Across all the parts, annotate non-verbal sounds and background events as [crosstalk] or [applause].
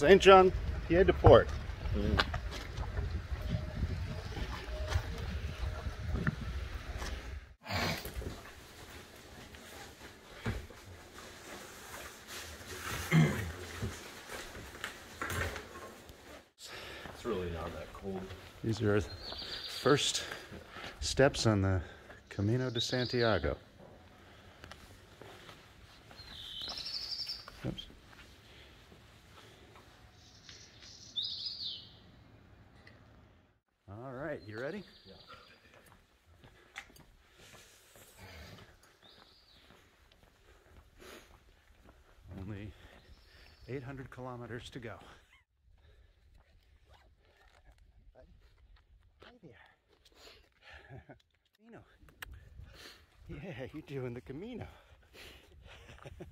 St. John, Pied de Port. It's really not that cold. These are first steps on the Camino de Santiago. Right, you ready? Yeah. Only 800 kilometers to go. Hi there. Camino. [laughs] Yeah, you're doing the Camino. [laughs]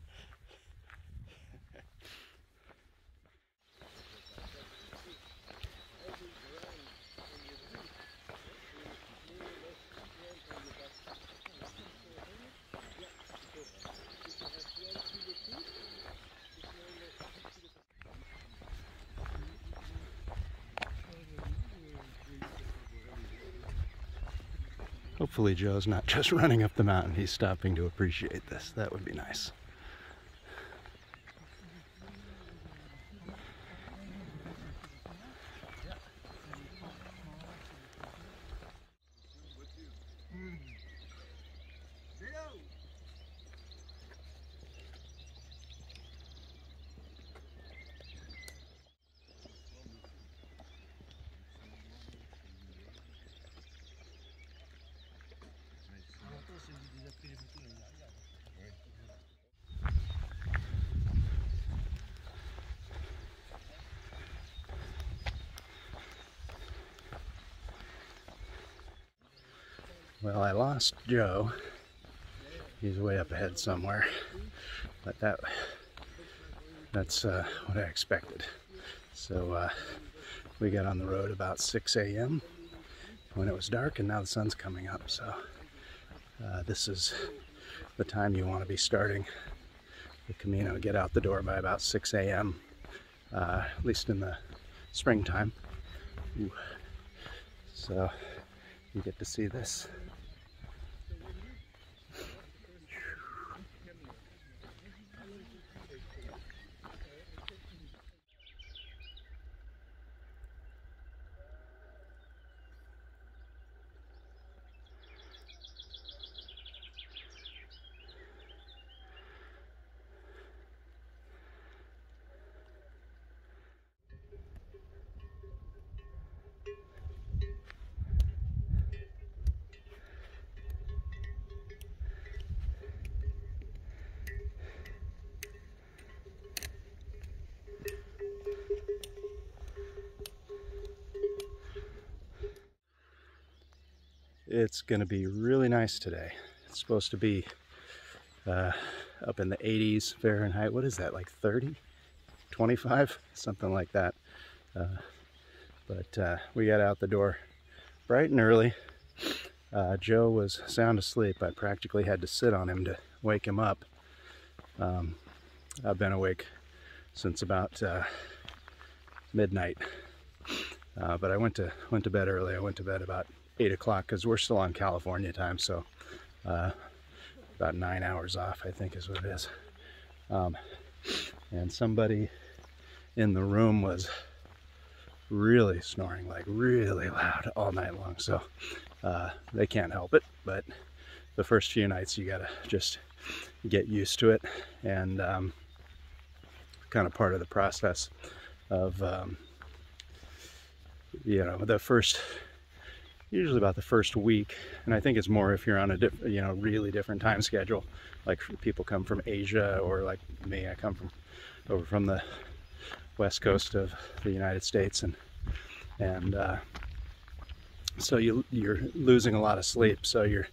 Hopefully, Joe's not just [laughs] running up the mountain. He's stopping to appreciate this. That would be nice. Well, I lost Joe. He's way up ahead somewhere. But that that's uh, what I expected. So uh, we got on the road about 6 a.m. when it was dark, and now the sun's coming up. So uh, this is the time you want to be starting the Camino. Get out the door by about 6 a.m. Uh, at least in the springtime. Ooh. So you get to see this. It's going to be really nice today. It's supposed to be uh, up in the 80s Fahrenheit. What is that, like 30? 25? Something like that. Uh, but uh, we got out the door bright and early. Uh, Joe was sound asleep. I practically had to sit on him to wake him up. Um, I've been awake since about uh, midnight. Uh, but I went to went to bed early. I went to bed about eight o'clock because we're still on California time, so uh, about nine hours off, I think, is what it is. Um, and somebody in the room was really snoring, like really loud all night long. So uh, they can't help it, but the first few nights you gotta just get used to it, and um, kind of part of the process of um, you know the first usually about the first week and i think it's more if you're on a you know really different time schedule. Like people come from asia or like me i come from over from the west coast of the united states and and uh, so you you're losing a lot of sleep so you're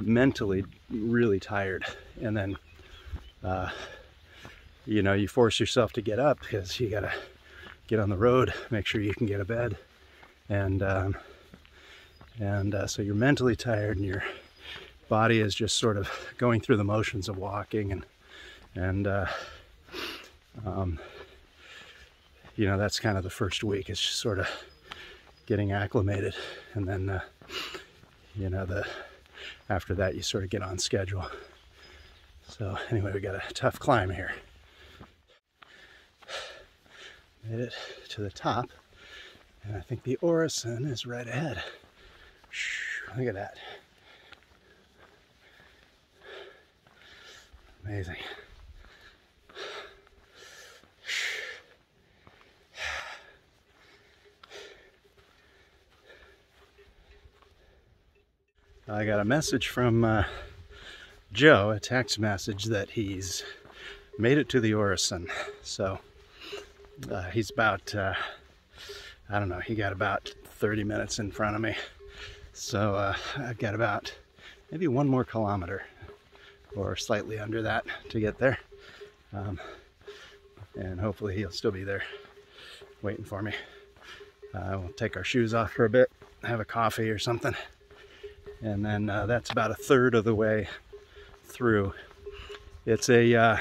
mentally really tired. And then uh, you know you force yourself to get up because you gotta get on the road make sure you can get a bed and um, and uh, so you're mentally tired and you're body is just sort of going through the motions of walking and and uh, um, you know that's kind of the first week. It's just sort of getting acclimated. And then uh, you know the after that you sort of get on schedule. So anyway we got a tough climb here. Made it to the top. And I think the Orisson is right ahead look at that amazing I got a message from uh, Joe, a text message that he's made it to the Orisson. So uh, he's about, uh, I don't know, he got about 30 minutes in front of me. So uh, I've got about maybe one more kilometer or slightly under that to get there. Um, and hopefully he'll still be there waiting for me. Uh, we'll take our shoes off for a bit, have a coffee or something and then uh, that's about a third of the way through. It's a uh,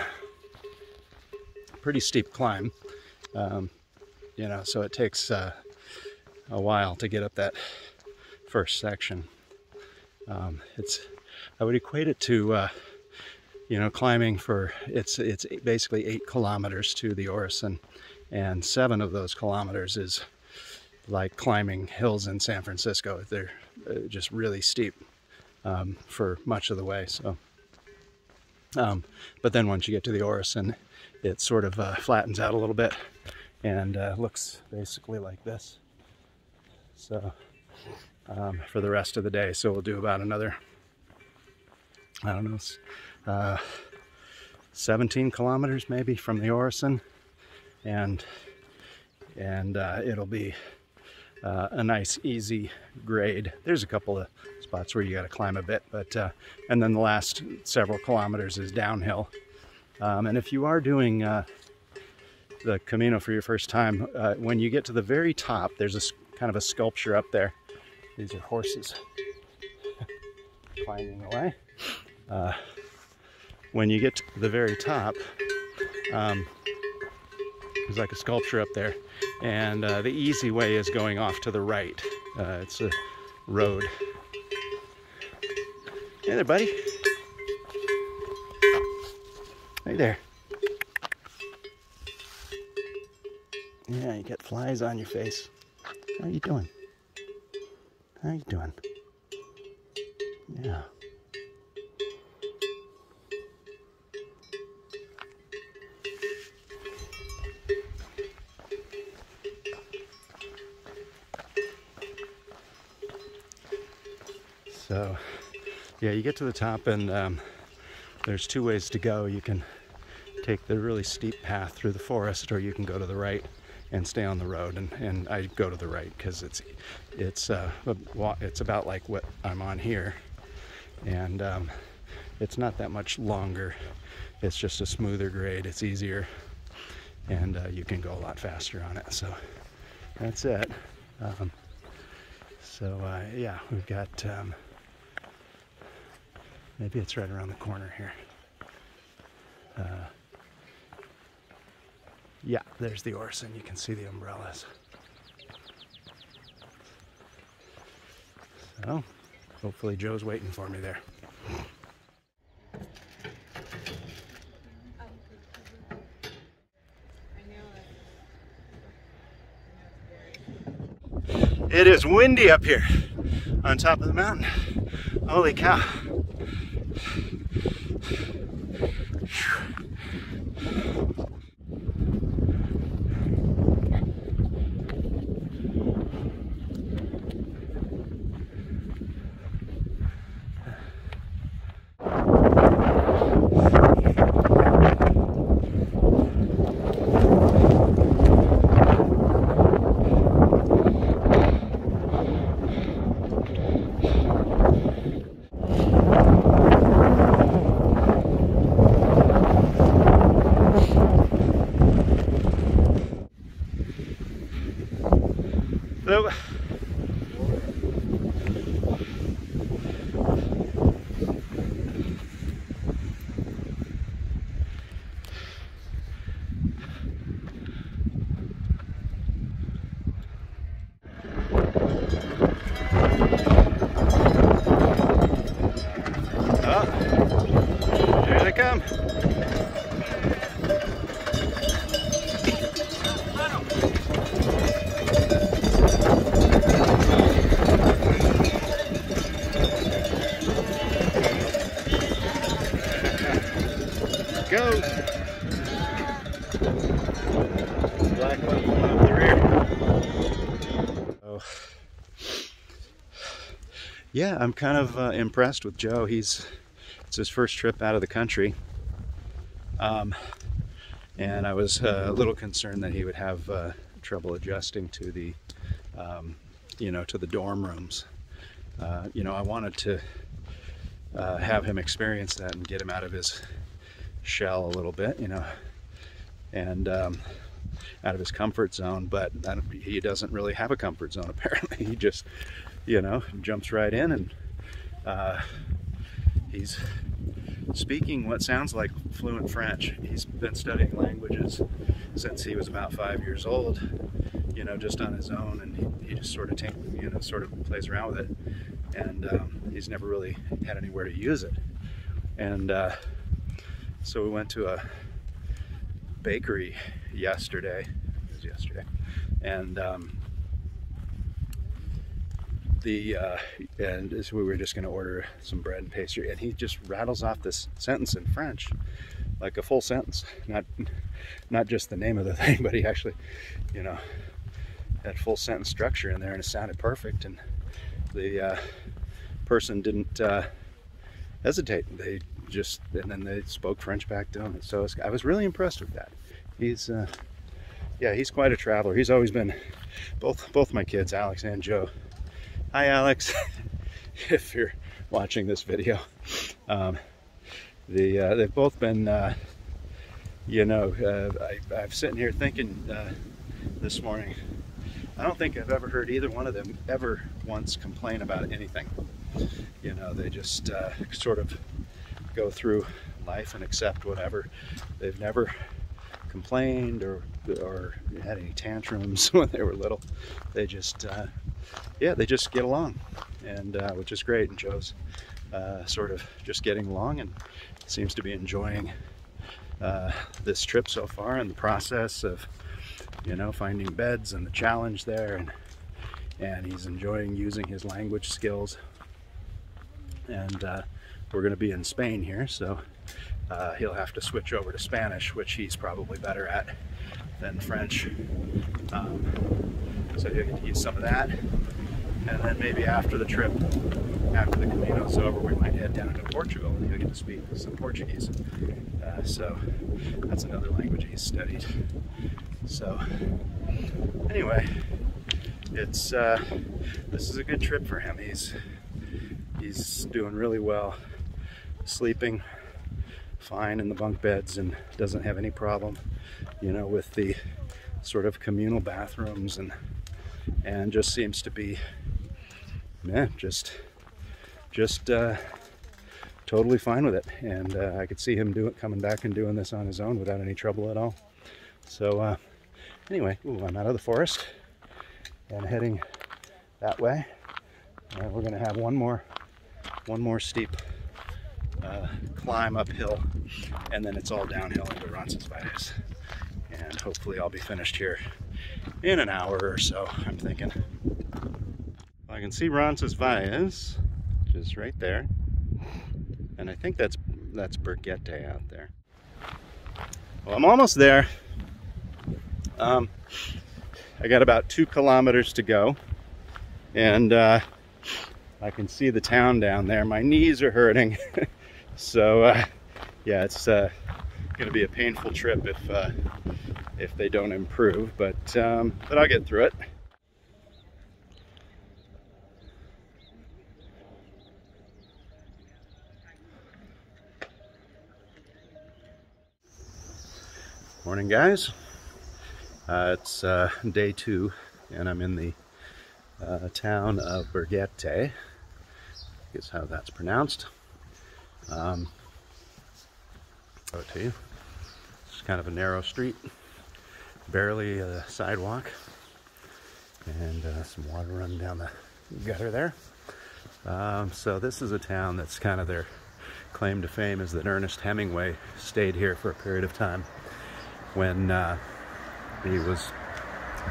pretty steep climb, um, you know, so it takes uh, a while to get up that first section. Um, it's I would equate it to uh, you know climbing for it's it's basically eight kilometers to the Orisson, and seven of those kilometers is like climbing hills in San Francisco. They're uh, just really steep um, for much of the way. So, um, but then once you get to the Orisson, it sort of uh, flattens out a little bit and uh, looks basically like this. So um, for the rest of the day, so we'll do about another, I don't know, uh, 17 kilometers maybe from the Orisson, and and uh, it'll be uh, a nice easy grade. There's a couple of spots where you got to climb a bit, but uh, and then the last several kilometers is downhill. Um, and if you are doing uh, the Camino for your first time, uh, when you get to the very top, there's a kind of a sculpture up there. These are horses [laughs] climbing away. Uh, when you get to the very top, um, there's like a sculpture up there and uh, the easy way is going off to the right. Uh, it's a road. Hey there, buddy. Hey there. Yeah, you got flies on your face. How you doing? How you doing? Yeah. So, yeah, you get to the top, and um, there's two ways to go. You can take the really steep path through the forest, or you can go to the right and stay on the road. And, and I go to the right because it's it's uh, it's about like what I'm on here, and um, it's not that much longer. It's just a smoother grade. It's easier, and uh, you can go a lot faster on it. So that's it. Um, so uh, yeah, we've got. Um, Maybe it's right around the corner here. Uh, yeah, there's the Orisson. You can see the umbrellas. So, hopefully Joe's waiting for me there. It is windy up here on top of the mountain. Holy cow. Yeah, I'm kind of uh, impressed with Joe. He's it's his first trip out of the country. Um, and I was uh, a little concerned that he would have uh, trouble adjusting to the, um, you know, to the dorm rooms. Uh, you know, I wanted to uh, have him experience that and get him out of his shell a little bit, you know, and um, out of his comfort zone. But he doesn't really have a comfort zone [laughs] apparently. He just, you know, jumps right in and uh, he's speaking what sounds like fluent French. He's been studying languages since he was about five years old, you know, just on his own, and he, he just sort of, you know, sort of plays around with it, and um, he's never really had anywhere to use it. And uh, so we went to a bakery yesterday, it was yesterday, and um, the uh, and we were just going to order some bread and pastry, and he just rattles off this sentence in French, like a full sentence, not not just the name of the [laughs] thing, but he actually, you know, had full sentence structure in there, and it sounded perfect. And the uh, person didn't uh, hesitate; they just and then they spoke French back to him. So I was really impressed with that. He's uh, yeah, he's quite a traveler. He's always been both both my kids, Alex and Joe Hi, Alex, [laughs] if you're watching this video. Um, the uh, They've both been, uh, you know, uh, I, I'm sitting here thinking uh, this morning, I don't think I've ever heard either one of them ever once complain about anything. You know, they just uh, sort of go through life and accept whatever. They've never complained or or had any tantrums [laughs] when they were little. They just uh, yeah, they just get along, and uh, which is great. And Joe's uh, sort of just getting along and seems to be enjoying uh, this trip so far and the process of, you know, finding beds and the challenge there, and and he's enjoying using his language skills. And uh, we're going to be in Spain here, so uh, he'll have to switch over to Spanish, which he's probably better at than French. Um, so he'll get to use some of that. And then maybe after the trip, after the Camino's over, we might head down to Portugal and he'll get to speak some Portuguese. Uh, so that's another language he's studied. So anyway, it's uh, this is a good trip for him. He's he's doing really well, sleeping fine in the bunk beds and doesn't have any problem, you know, with the sort of communal bathrooms and and just seems to be yeah just just uh, totally fine with it. And uh, I could see him do it coming back and doing this on his own without any trouble at all. So uh, anyway ooh, I'm out of the forest and heading that way. And we're gonna have one more one more steep uh, climb uphill and then it's all downhill into Roncesvalles and hopefully I'll be finished here in an hour or so, I'm thinking. I can see Roncesvalles, which is right there. And I think that's that's Burguete out there. Well, I'm almost there. Um, I got about two kilometers to go. And uh, I can see the town down there. My knees are hurting. [laughs] so, uh, yeah, it's uh, going to be a painful trip if uh, if they don't improve, but, um, but I'll get through it. Morning guys. Uh, it's uh, day two and I'm in the uh, town of Burguete. Guess how that's pronounced. Um, I'll to you. It's kind of a narrow street barely a sidewalk and uh, some water running down the gutter there. Um, so this is a town that's kind of their claim to fame is that Ernest Hemingway stayed here for a period of time when uh, he was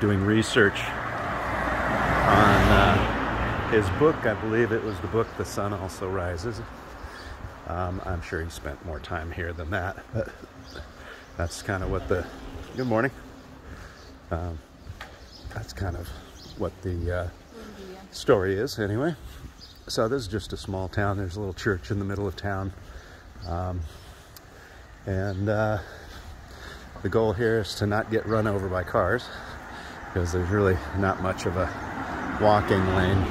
doing research on uh, his book. I believe it was the book The Sun Also Rises. Um, I'm sure he spent more time here than that, but that's kind of what the, good morning. Um, that's kind of what the uh, story is anyway. So this is just a small town. There's a little church in the middle of town. Um, and uh, the goal here is to not get run over by cars because there's really not much of a walking lane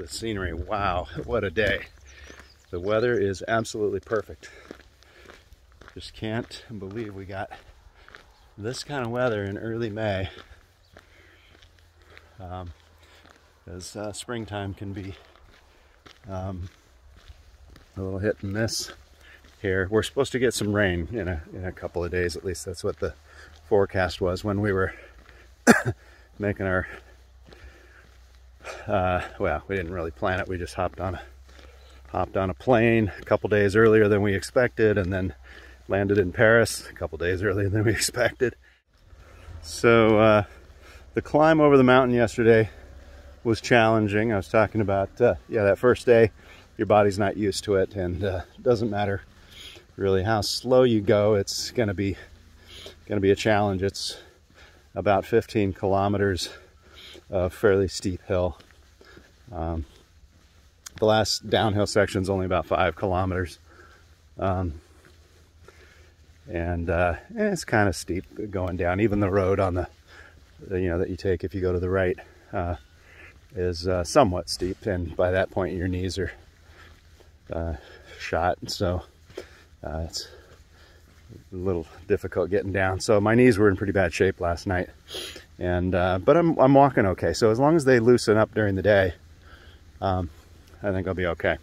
the scenery. Wow, what a day. The weather is absolutely perfect. Just can't believe we got this kind of weather in early May. Um, as uh, springtime can be um, a little hit and miss here. We're supposed to get some rain in a, in a couple of days, at least that's what the forecast was when we were [coughs] making our uh, well, we didn't really plan it. We just hopped on a hopped on a plane a couple days earlier than we expected, and then landed in Paris a couple days earlier than we [laughs] expected. So uh, the climb over the mountain yesterday was challenging. I was talking about uh, yeah that first day, your body's not used to it, and uh, it doesn't matter really how slow you go. It's gonna be gonna be a challenge. It's about 15 kilometers a fairly steep hill. Um, the last downhill section is only about five kilometers. Um, and uh, it's kind of steep going down. Even the road on the, you know, that you take if you go to the right uh, is uh, somewhat steep. And by that point, your knees are uh, shot. So uh, it's a little difficult getting down. So my knees were in pretty bad shape last night. And uh, but I'm I'm walking okay. So as long as they loosen up during the day, um, I think I'll be okay.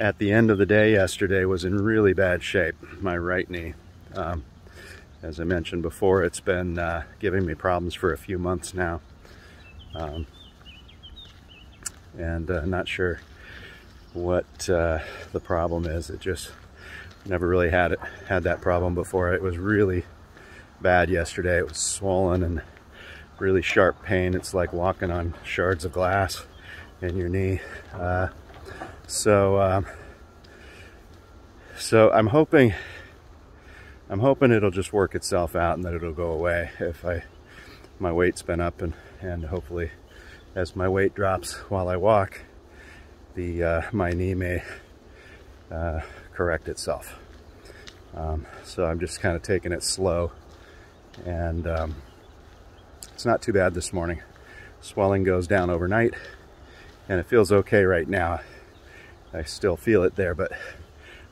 At the end of the day yesterday was in really bad shape, my right knee. Um, as I mentioned before, it's been uh, giving me problems for a few months now. Um, and uh, not sure what uh, the problem is. It just never really had it had that problem before. It was really bad yesterday. It was swollen and really sharp pain. It's like walking on shards of glass in your knee. Uh, so, um, so I'm hoping, I'm hoping it'll just work itself out and that it'll go away if I, my weight's been up and, and hopefully as my weight drops while I walk, the, uh, my knee may uh, correct itself. Um, so I'm just kind of taking it slow and um, it's not too bad this morning. Swelling goes down overnight and it feels okay right now. I still feel it there, but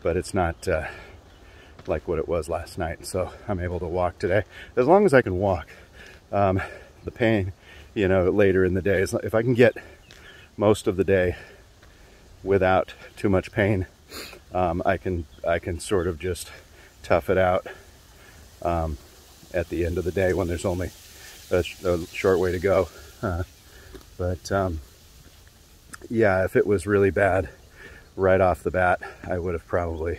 but it's not uh, like what it was last night. So I'm able to walk today as long as I can walk. Um, the pain, you know, later in the day, if I can get most of the day without too much pain, um, I can I can sort of just tough it out um, at the end of the day when there's only a, a short way to go. Uh, but um, yeah, if it was really bad right off the bat, I would have probably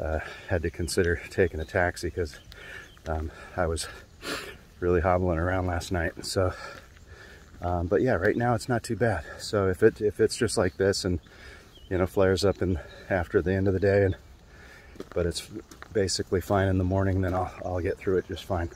uh, had to consider taking a taxi because um, I was really hobbling around last night. So, um, but yeah, right now it's not too bad. So if it if it's just like this and you know flares up in after the end of the day and but it's basically fine in the morning, then I'll I'll get through it just fine.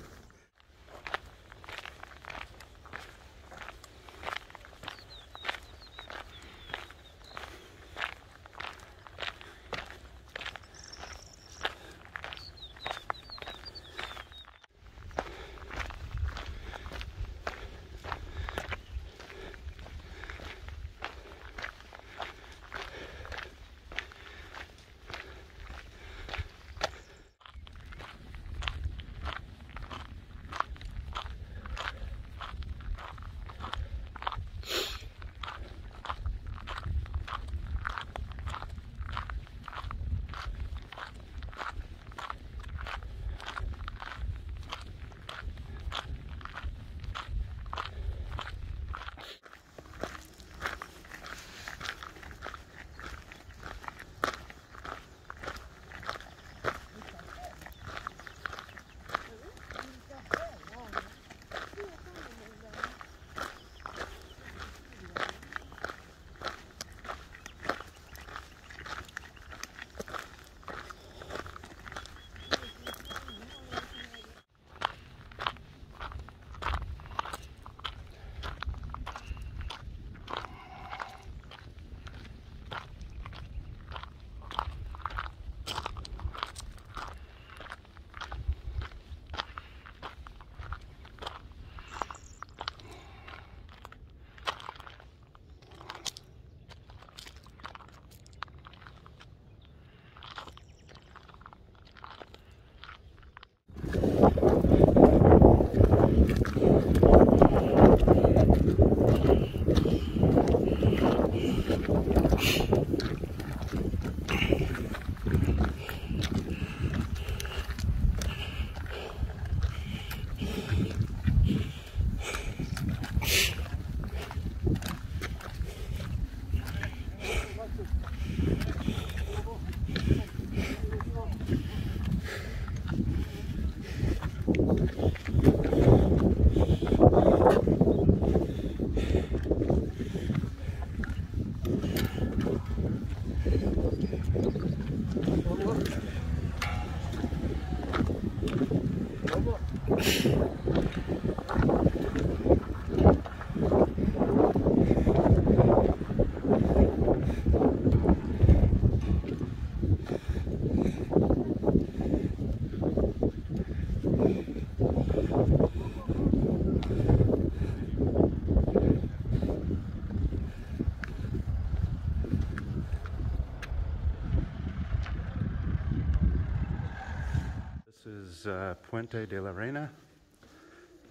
Uh, Puente de la Reina,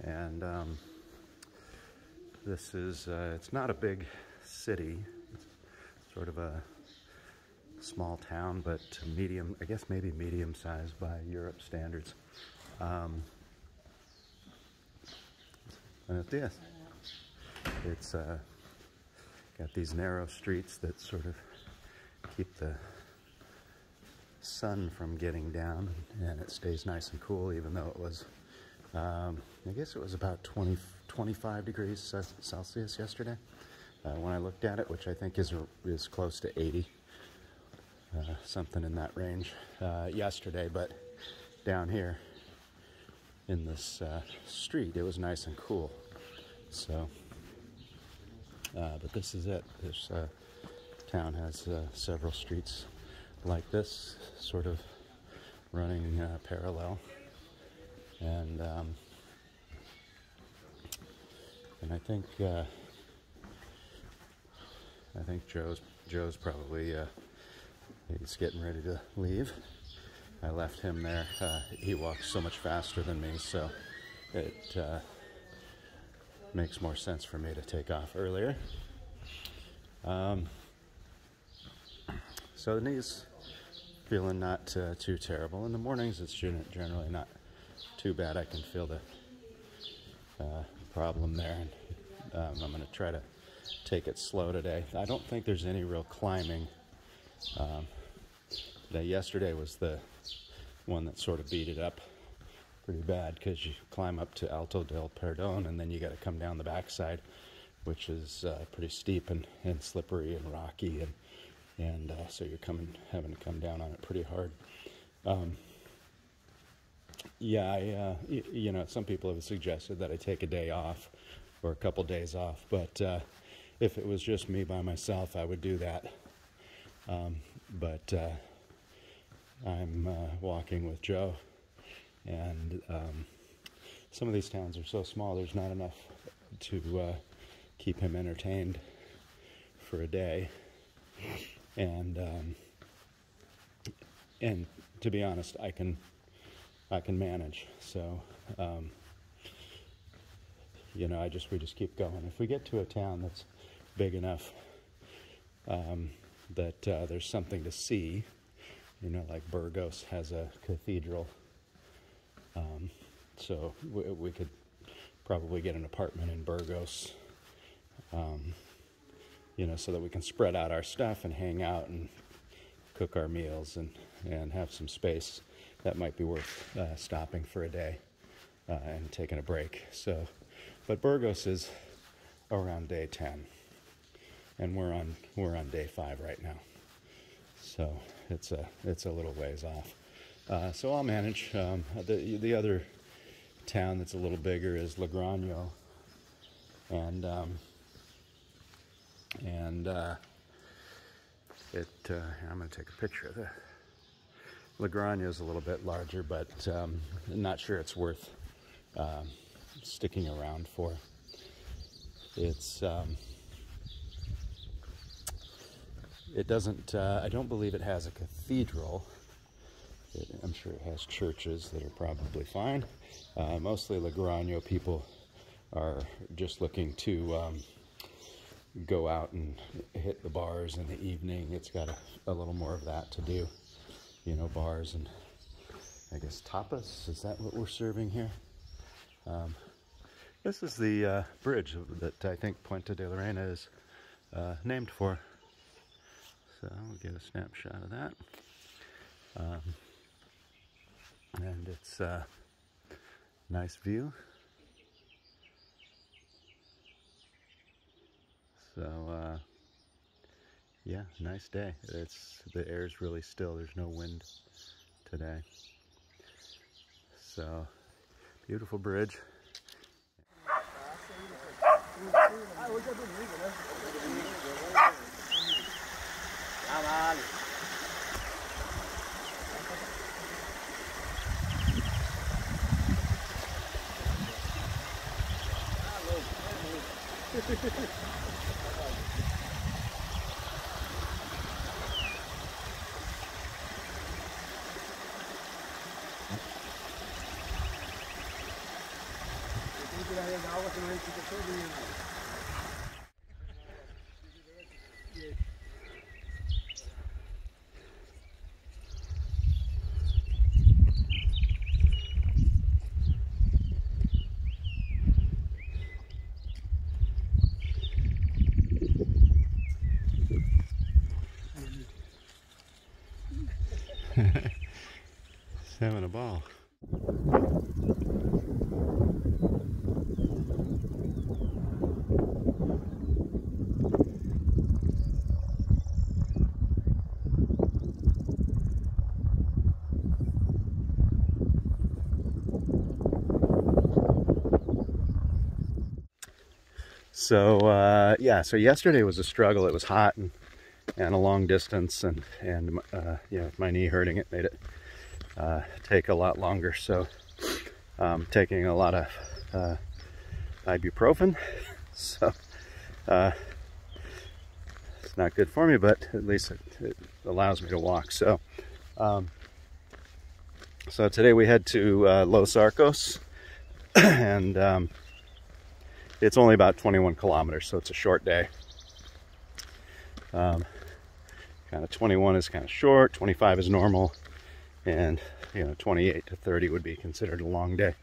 and um, this is, uh, it's not a big city, it's sort of a small town, but medium, I guess maybe medium sized by Europe standards. Um, buenos. It's uh, got these narrow streets that sort of keep the sun from getting down and it stays nice and cool even though it was um, I guess it was about 20, 25 degrees Celsius yesterday. Uh, when I looked at it which I think is, is close to 80 uh, something in that range uh, yesterday but down here in this uh, street it was nice and cool. So uh, but this is it. This uh, town has several streets like this, sort of running uh, parallel, and um, and I think uh, I think Joe's Joe's probably uh, he's getting ready to leave. I left him there. Uh, he walks so much faster than me, so it uh, makes more sense for me to take off earlier. Um, so the knees feeling not uh, too terrible. In the mornings, it's generally not too bad. I can feel the uh, problem there, and um, I'm going to try to take it slow today. I don't think there's any real climbing. Um, that yesterday was the one that sort of beat it up pretty bad because you climb up to Alto del Perdon and then you got to come down the backside, which is uh, pretty steep and, and slippery and rocky, and and uh, so you're coming having to come down on it pretty hard. Um, yeah, I, uh, y- you know, some people have suggested that I take a day off or a couple days off, but uh, if it was just me by myself, I would do that. Um, but uh, I'm uh, walking with Joe, and um, some of these towns are so small, there's not enough to uh, keep him entertained for a day. And um, and to be honest, I can I can manage. So um, you know, I just we just keep going. If we get to a town that's big enough um, that uh, there's something to see, you know, like Burgos has a cathedral, um, so we, we could probably get an apartment in Burgos, um, you know, so that we can spread out our stuff and hang out and cook our meals and, and have some space. That might be worth uh, stopping for a day uh, and taking a break. So, but Burgos is around day 10 and we're on we're on day five right now. So it's a it's a little ways off. Uh, so I'll manage. Um, the the other town that's a little bigger is Logroño, and um, and uh, it. Uh, I'm going to take a picture of that. Logroño is a little bit larger, but um, not sure it's worth um, sticking around for. It's um, it doesn't. Uh, I don't believe it has a cathedral. It, I'm sure it has churches that are probably fine. Uh, mostly Logroño people are just looking to um, go out and hit the bars in the evening. It's got a, a little more of that to do, you know, bars and I guess tapas. Is that what we're serving here? Um, this is the uh, bridge that I think Puente de la Reina is uh, named for. So we'll get a snapshot of that. Um, and it's a nice view. So uh, yeah, nice day. It's the air's really still. There's no wind today. So beautiful bridge. [laughs] He's having a ball. So uh, yeah, so yesterday was a struggle. It was hot and and a long distance and and uh, my knee hurting it made it uh, take a lot longer. So um, taking a lot of uh, ibuprofen. [laughs] So uh, it's not good for me but at least it, it allows me to walk. So um, so today we head to uh, Los Arcos. [clears throat] And um, it's only about 21 kilometers so it's a short day um, kind of 21 is kind of short, 25 is normal, and you know 28 to 30 would be considered a long day.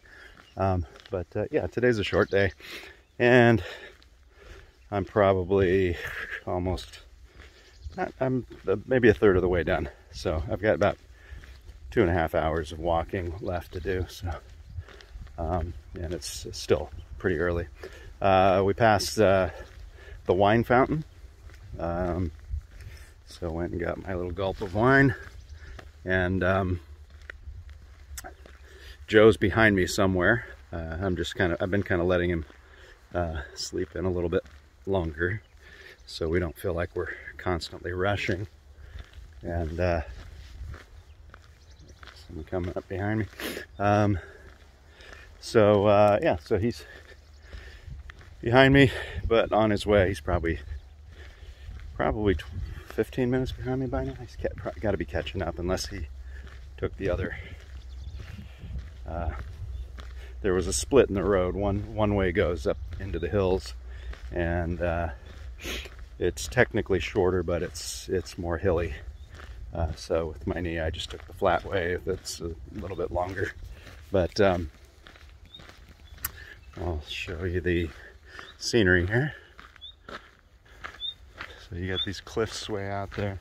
Um, but uh, yeah, today's a short day, and I'm probably almost I'm uh, maybe a third of the way done. So I've got about two and a half hours of walking left to do. So um, and it's still pretty early. Uh, we passed uh, the wine fountain um, so I went and got my little gulp of wine. And um, Joe's behind me somewhere. Uh, I'm just kind of, I've been kind of letting him uh, sleep in a little bit longer so we don't feel like we're constantly rushing. And uh, someone coming up behind me. Um, so uh, yeah, so he's behind me, but on his way. He's probably probably 15 minutes behind me by now. He's got to be catching up unless he took the other. Uh, there was a split in the road. One one way goes up into the hills, and uh, it's technically shorter, but it's it's more hilly. Uh, so with my knee, I just took the flat way. That's a little bit longer, but um, I'll show you the scenery here. So you got these cliffs way out there,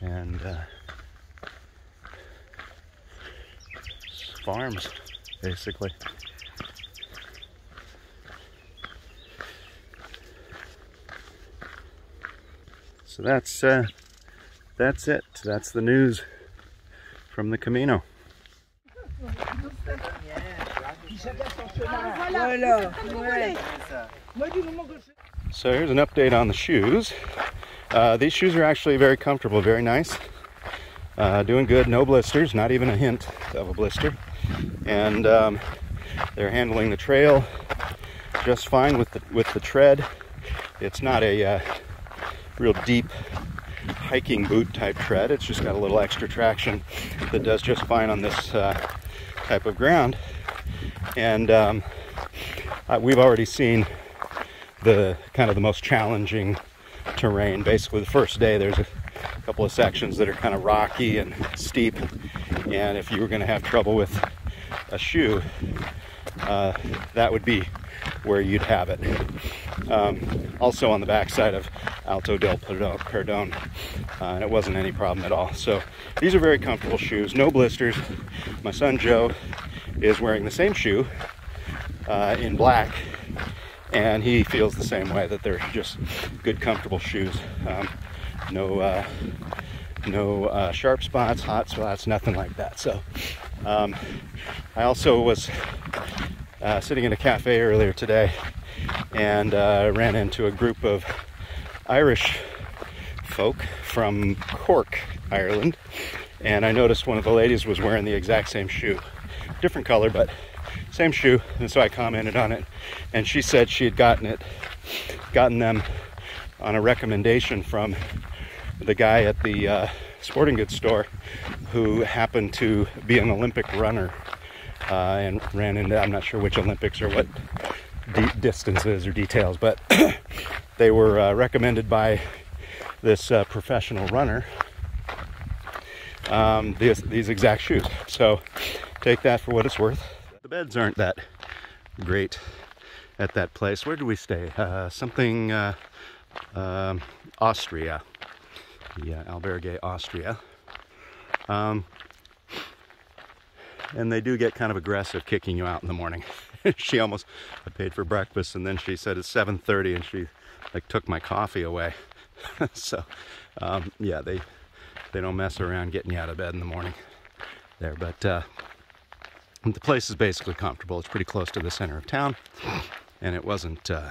and uh, farms, basically. So that's uh, that's it. That's the news from the Camino. So here's an update on the shoes. Uh, these shoes are actually very comfortable, very nice. Uh, doing good, no blisters, not even a hint of a blister. And um, they're handling the trail just fine with the, with the tread. It's not a uh, real deep hiking boot type tread. It's just got a little extra traction that does just fine on this uh, type of ground. And um, we've already seen the kind of the most challenging terrain. Basically, the first day there's a couple of sections that are kind of rocky and steep, and if you were going to have trouble with a shoe, uh, that would be where you'd have it. Um, also on the backside of Alto del Perdon, uh, and it wasn't any problem at all. So these are very comfortable shoes, no blisters. My son Joe is wearing the same shoe uh, in black and he feels the same way that they're just good comfortable shoes um, no uh, no uh, sharp spots hot spots nothing like that so um, I also was uh, sitting in a cafe earlier today and uh, ran into a group of Irish folk from Cork Ireland and I noticed one of the ladies was wearing the exact same shoe different color but same shoe. And so I commented on it. And she said she had gotten it, gotten them on a recommendation from the guy at the uh, sporting goods store who happened to be an Olympic runner uh, and ran into, I'm not sure which Olympics or what de- distances or details, but [coughs] they were uh, recommended by this uh, professional runner um, these, these exact shoes. So take that for what it's worth The beds aren't that great at that place. Where do we stay? Uh, something uh, uh, Austria. Yeah, Albergue Austria. Um, and they do get kind of aggressive kicking you out in the morning. [laughs] she almost I paid for breakfast and then she said it's 7:30 and she like took my coffee away. [laughs] so um, yeah, they they don't mess around getting you out of bed in the morning there. But uh, the place is basically comfortable. It's pretty close to the center of town, and it wasn't uh,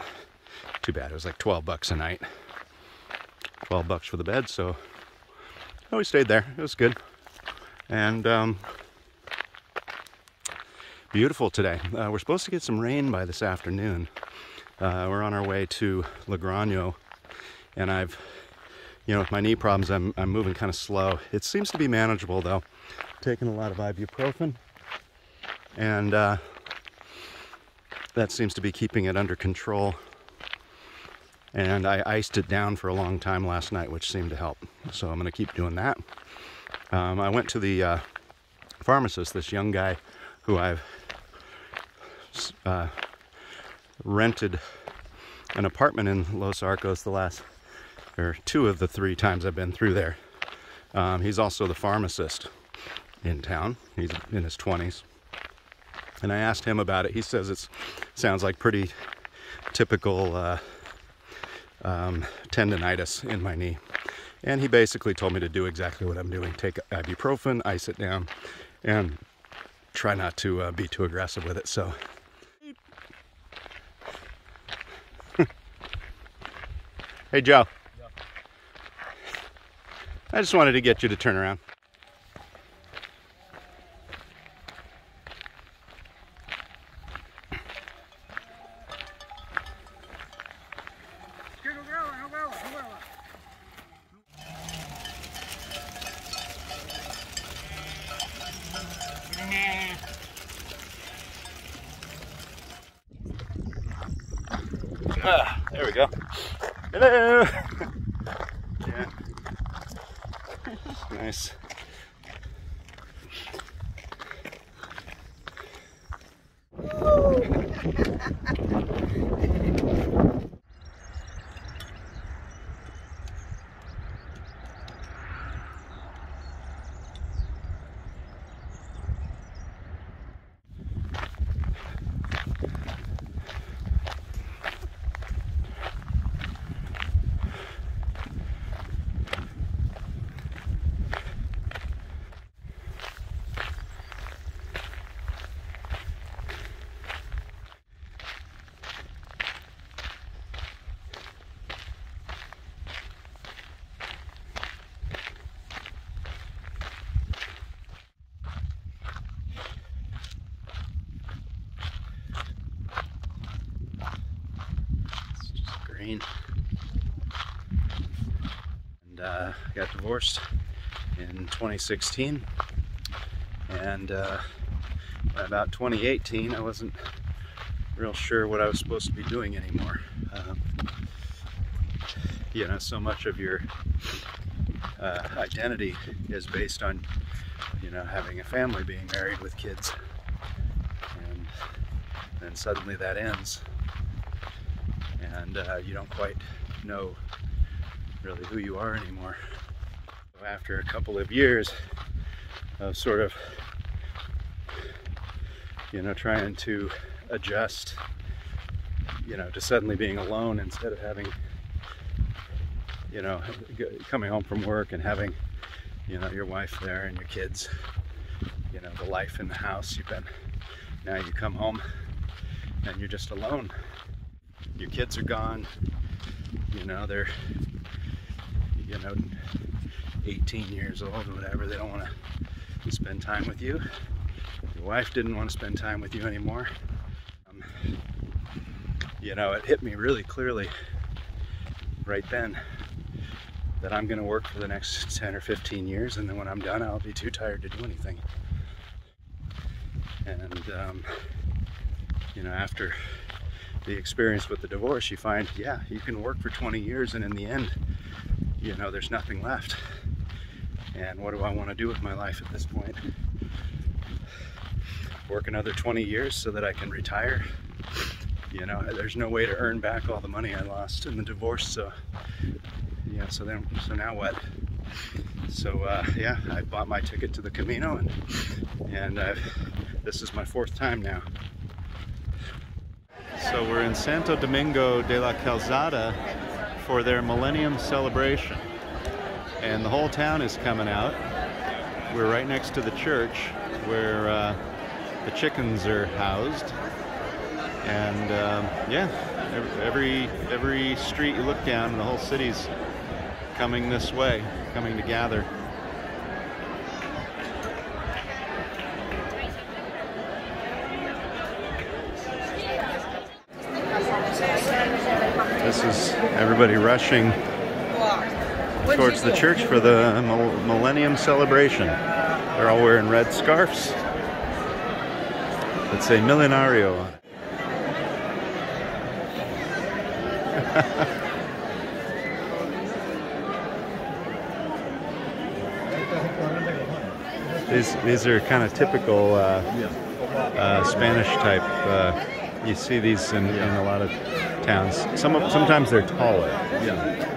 too bad. It was like 12 bucks a night. 12 bucks for the bed. So oh, we stayed there. It was good. And um, beautiful today. Uh, we're supposed to get some rain by this afternoon. Uh, we're on our way to Logroño, and I've, you know, with my knee problems, I'm, I'm moving kind of slow. It seems to be manageable though. Taking a lot of ibuprofen, and uh, that seems to be keeping it under control. And I iced it down for a long time last night, which seemed to help. So I'm going to keep doing that. Um, I went to the uh, pharmacist, this young guy who I've uh, rented an apartment in Los Arcos the last, or two of the three times I've been through there. Um, he's also the pharmacist in town. He's in his 20s. And I asked him about it. He says it sounds like pretty typical uh, um, tendonitis in my knee. And he basically told me to do exactly what I'm doing take ibuprofen, ice it down, and try not to uh, be too aggressive with it. So, hey, Joe. I just wanted to get you to turn around. Ah, there we go. Hello. yeah. nice. It's just green. And uh, I got divorced in 2016. And uh, by about 2018, I wasn't real sure what I was supposed to be doing anymore. Um, you know, so much of your uh, identity is based on, you know, having a family, being married with kids. And then suddenly that ends and uh, you don't quite know really who you are anymore. After a couple of years of sort of, you know, trying to adjust, you know, to suddenly being alone instead of having, you know, coming home from work and having, you know, your wife there and your kids, you know, the life in the house. You've been, now you come home and you're just alone your kids are gone you know they're you know 18 years old or whatever they don't want to spend time with you. Your wife didn't want to spend time with you anymore. Um, you know it hit me really clearly right then that I'm going to work for the next 10 or 15 years and then when I'm done I'll be too tired to do anything. And um, you know after the experience with the divorce, you find, yeah, you can work for 20 years and in the end, you know, there's nothing left. And what do I want to do with my life at this point? Work another 20 years so that I can retire. You know, there's no way to earn back all the money I lost in the divorce. So, yeah, so then, so now what? So, uh, yeah, I bought my ticket to the Camino and, and I've, this is my fourth time now. So we're in Santo Domingo de la Calzada for their Millennium celebration. And the whole town is coming out. We're right next to the church where uh, the chickens are housed. And um, yeah, every every street you look down, the whole city's coming this way, coming to gather. This is everybody rushing towards the church for the millennium celebration. They're all wearing red scarves that say Milenario on it. [laughs] These, these are kind of typical uh, uh, Spanish type. Uh, you see these in, in a lot of towns. Some of, sometimes they're taller. Yeah.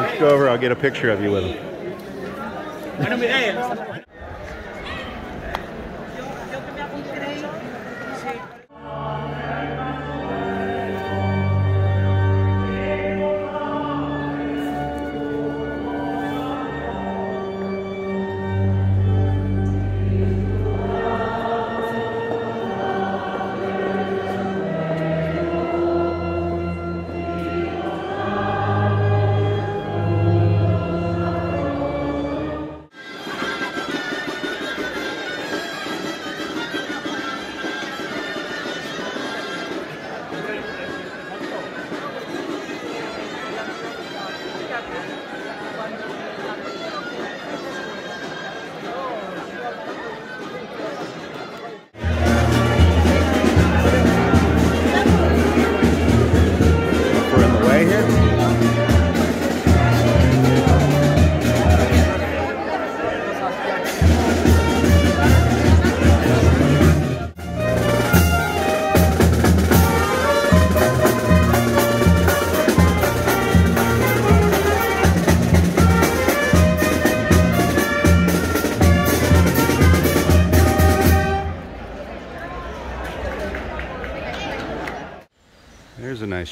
Let's go over. I'll get a picture of you with them.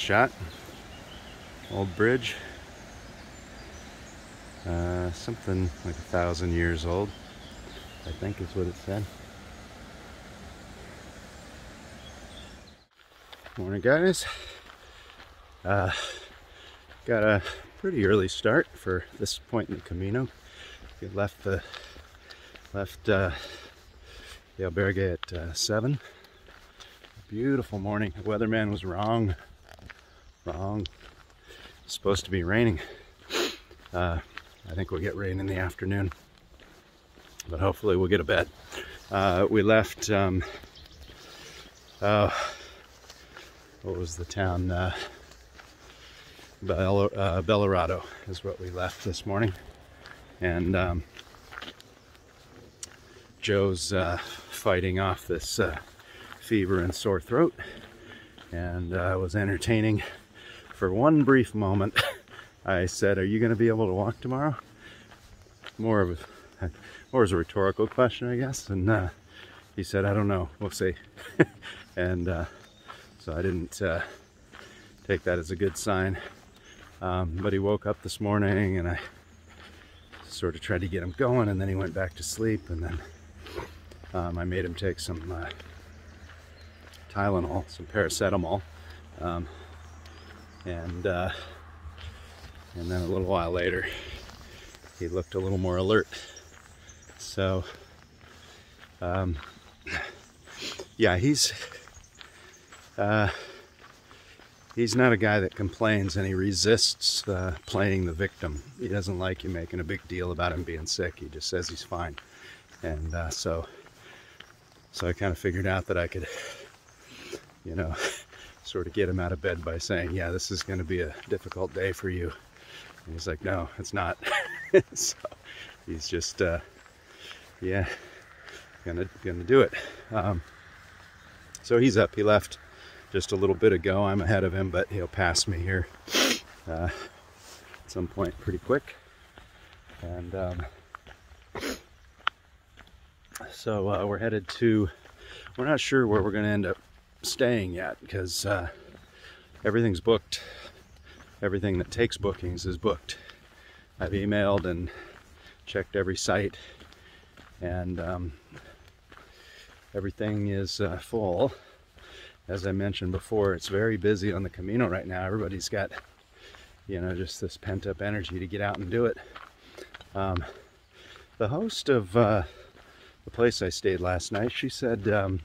Shot. Old bridge. Uh, something like a thousand years old, I think is what it said. Morning, guys. Uh, got a pretty early start for this point in the Camino. We left the left uh, the albergue at uh, seven. Beautiful morning. The weatherman was wrong. Wrong. It's supposed to be raining. Uh, I think we'll get rain in the afternoon, but hopefully we'll get a bed. Uh, we left. Um, uh, what was the town? Uh, uh, Belorado is what we left this morning, and um, Joe's uh, fighting off this uh, fever and sore throat, and uh, was entertaining for one brief moment. [laughs] I said, "Are you going to be able to walk tomorrow?" More of a, [laughs] more as a rhetorical question, I guess. And uh, he said, "I don't know. We'll see." [laughs] and uh, so I didn't uh, take that as a good sign. Um, but he woke up this morning, and I sort of tried to get him going, and then he went back to sleep, and then um, I made him take some uh, Tylenol, some paracetamol, um, and uh, and then a little while later, he looked a little more alert. So, um, yeah, he's uh, he's not a guy that complains, and he resists uh, playing the victim. He doesn't like you making a big deal about him being sick. He just says he's fine, and uh, so so I kind of figured out that I could, you know, sort of get him out of bed by saying, "Yeah, this is going to be a difficult day for you." And he's like, "No, it's not." [laughs] so he's just, uh, yeah, gonna gonna do it. Um, so he's up. He left just a little bit ago. I'm ahead of him, but he'll pass me here uh, at some point pretty quick. And um, so uh, we're headed to. We're not sure where we're going to end up staying yet because uh, everything's booked. Everything that takes bookings is booked. I've emailed and checked every site, and um, everything is uh, full. As I mentioned before, it's very busy on the Camino right now. Everybody's got, you know, just this pent up energy to get out and do it. Um, the host of uh, the place I stayed last night, she said um,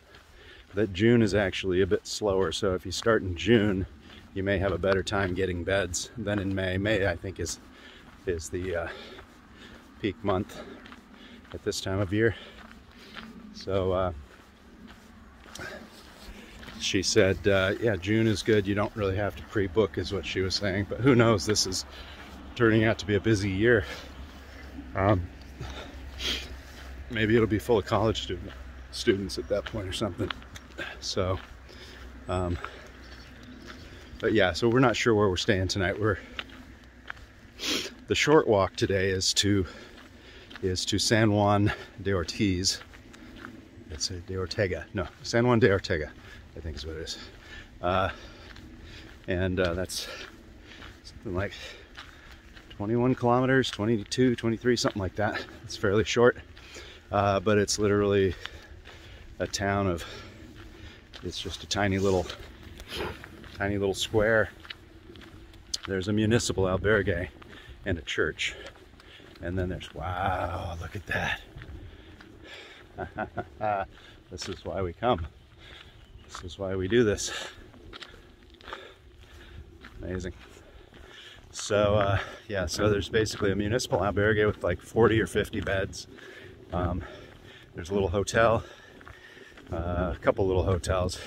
that June is actually a bit slower. So if you start in June, you may have a better time getting beds than in May. May, I think, is is the uh, peak month at this time of year. So uh, she said, uh, yeah, June is good. You don't really have to pre-book, is what she was saying. But who knows? This is turning out to be a busy year. Um, maybe it'll be full of college student, students at that point or something. So, um, but yeah, so we're not sure where we're staying tonight. We're the short walk today is to is to San Juan de Ortiz. It's a de Ortega. No, San Juan de Ortega, I think is what it is. Uh, and uh, that's something like 21 kilometers, 22, 23, something like that. It's fairly short, uh, but it's literally a town of, it's just a tiny little, tiny little square. There's a municipal albergue and a church. And then there's, wow, look at that. [laughs] this is why we come. This is why we do this. Amazing. So, uh, yeah, so there's basically a municipal albergue with like 40 or 50 beds. Um, there's a little hotel, uh, a couple little hotels,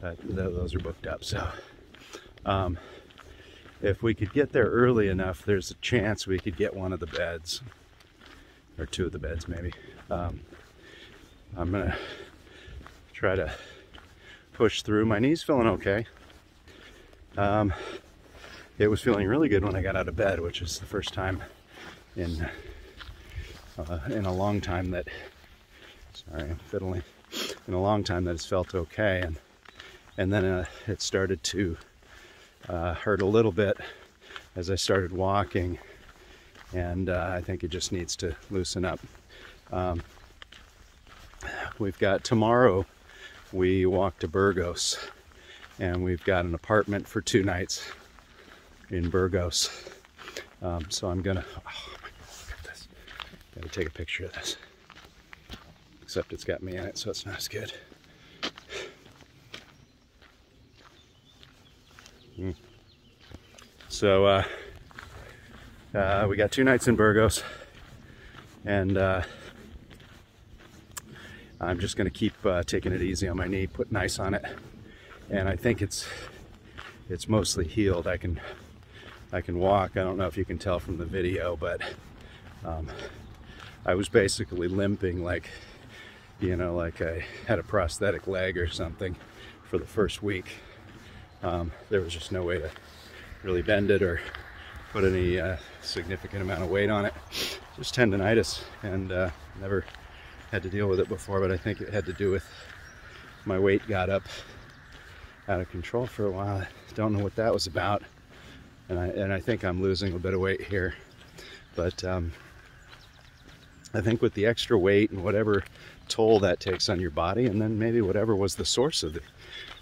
but those are booked up. So, um, if we could get there early enough, there's a chance we could get one of the beds, or two of the beds maybe. Um, I'm gonna try to push through. My knee's feeling okay. Um, it was feeling really good when I got out of bed, which is the first time in uh, in a long time that sorry, I'm fiddling in a long time that it's felt okay, and and then uh, it started to uh, hurt a little bit as I started walking, and uh, I think it just needs to loosen up. Um, we've got tomorrow, we walk to Burgos, and we've got an apartment for two nights in Burgos. Um, so I'm gonna, oh my God, look at this. Gotta take a picture of this. Except it's got me in it, so it's not as good. Mm. So uh, uh, we got two nights in Burgos, and uh, I'm just going to keep uh, taking it easy on my knee, putting ice on it, and I think it's it's mostly healed. I can I can walk. I don't know if you can tell from the video, but um, I was basically limping like you know like I had a prosthetic leg or something for the first week um, there was just no way to really bend it or put any uh, significant amount of weight on it. Just tendonitis and uh, never had to deal with it before, but I think it had to do with my weight got up out of control for a while. I don't know what that was about. And I, and I think I'm losing a bit of weight here. But um, I think with the extra weight and whatever toll that takes on your body, and then maybe whatever was the source of the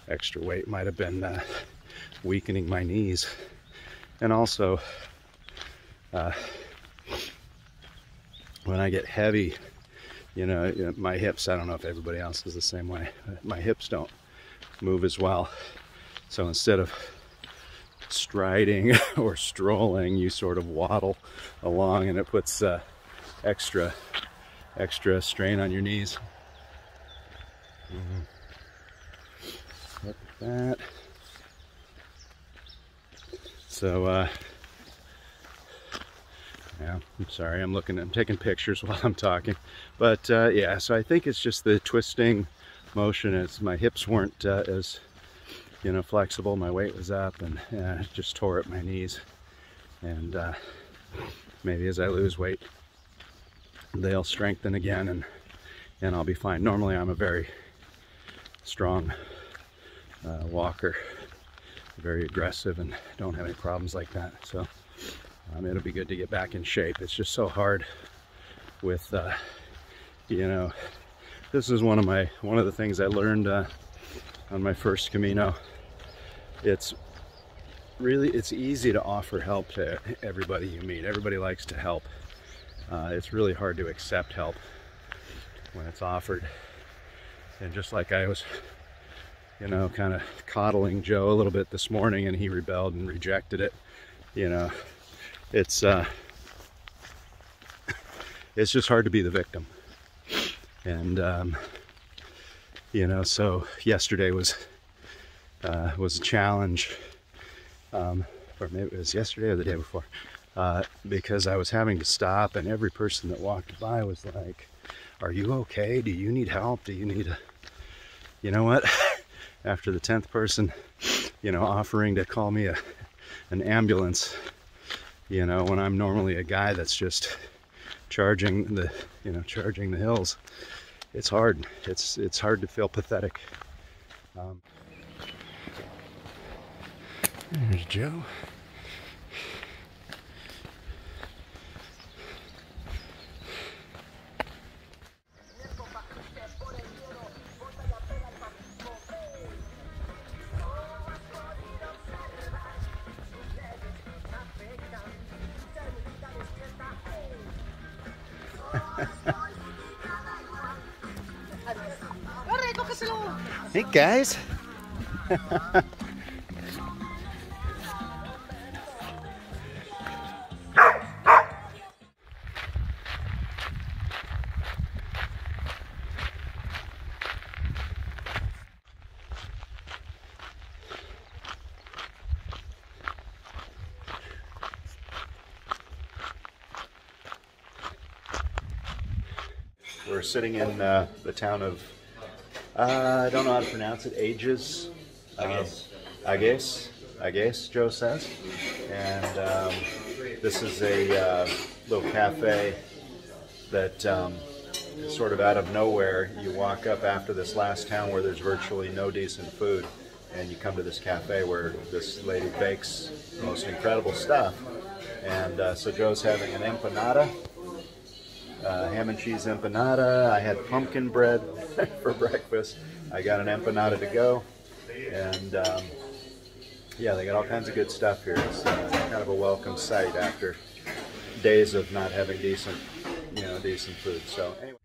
extra weight might have been uh, weakening my knees. And also, uh, when I get heavy, you know, my hips, I don't know if everybody else is the same way, my hips don't move as well. So instead of striding [laughs] or strolling, you sort of waddle along and it puts uh, extra, extra strain on your knees. Mm -hmm that. So, uh, yeah, I'm sorry, I'm looking, I'm taking pictures [laughs] while I'm talking. But uh, yeah, so I think it's just the twisting motion. As my hips weren't uh, as, you know, flexible. My weight was up and uh, just tore at my knees. And uh, maybe as I lose weight, they'll strengthen again and, and I'll be fine. Normally I'm a very strong uh, walker. Very aggressive and don't have any problems like that. So um, it'll be good to get back in shape. It's just so hard with, uh, you know, this is one of my one of the things I learned uh, on my first Camino. It's really it's easy to offer help to everybody you meet. Everybody likes to help. Uh, it's really hard to accept help when it's offered. And just like I was, you know, kind of coddling Joe a little bit this morning, and he rebelled and rejected it. You know, it's uh, it's just hard to be the victim. And um, you know, so yesterday was uh, was a challenge, um, or maybe it was yesterday or the day before, uh, because I was having to stop, and every person that walked by was like, "Are you okay? Do you need help? Do you need a?" You know what? [laughs] After the tenth person, you know, offering to call me a an ambulance, you know, when I'm normally a guy that's just charging the, you know, charging the hills, it's hard. It's it's hard to feel pathetic. Um, there's Joe. Hey guys. We're sitting in uh, the town of, uh, I don't know how to pronounce it, Ages? I guess. I guess, I guess, Joe says. And um, this is a uh, little cafe that um, sort of out of nowhere, you walk up after this last town where there's virtually no decent food, and you come to this cafe where this lady bakes the most incredible stuff. And uh, so Joe's having an empanada, uh, ham and cheese empanada. I had pumpkin bread [laughs] for breakfast. I got an empanada to go, and um, yeah, they got all kinds of good stuff here. It's uh, kind of a welcome sight after days of not having decent, you know, decent food. So anyway.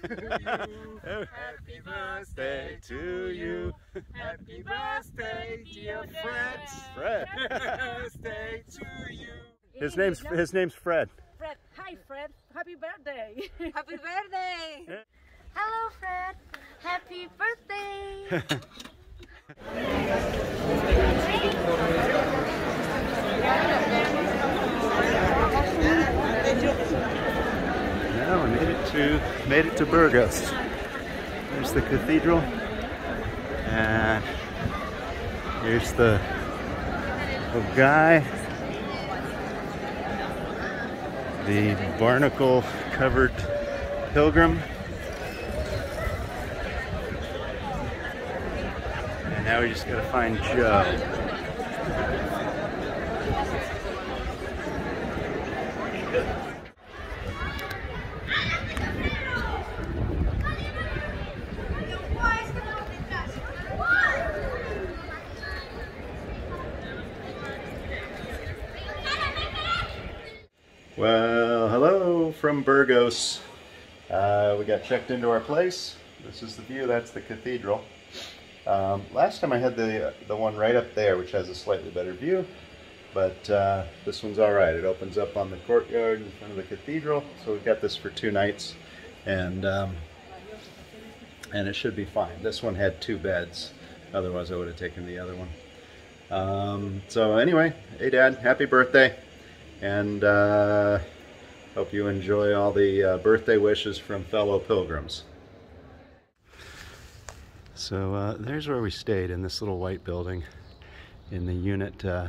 Happy birthday to you. Happy birthday, dear Fred. Fred. Happy birthday to you. His name's his name's Fred. Fred. Hi, Fred. Happy birthday. [laughs] Happy birthday! Hello, Fred. Happy birthday! Now we made it to made it to Burgos. There's the cathedral, and here's the little guy, the barnacle covered pilgrim. And now we just gotta find Joe. Well, hello from Burgos. Uh, we got checked into our place. This is the view. That's the cathedral. Um, last time I had the the one right up there, which has a slightly better view, but uh, this one's all right. It opens up on the courtyard in front of the cathedral. So we've got this for two nights, and um, and it should be fine. This one had two beds. Otherwise, I would have taken the other one. Um, so anyway, hey Dad, happy birthday and uh, hope you enjoy all the uh, birthday wishes from fellow pilgrims. So uh, there's where we stayed in this little white building in the unit uh,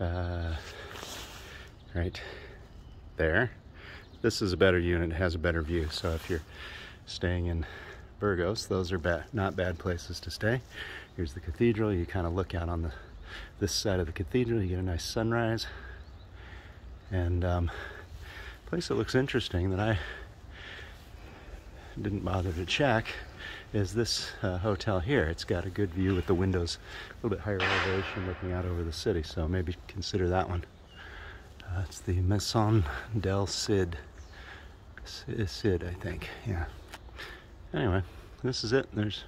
uh, right there. This is a better unit, it has a better view. So if you're staying in Burgos, those are ba not bad places to stay. Here's the cathedral. You kind of look out on the this side of the cathedral. You get a nice sunrise and um, place that looks interesting that I didn't bother to check is this uh, hotel here. It's got a good view with the windows a little bit higher elevation looking out over the city, so maybe consider that one. Uh, it's the Maison del Cid. Cid, I think, yeah. Anyway, this is it. There's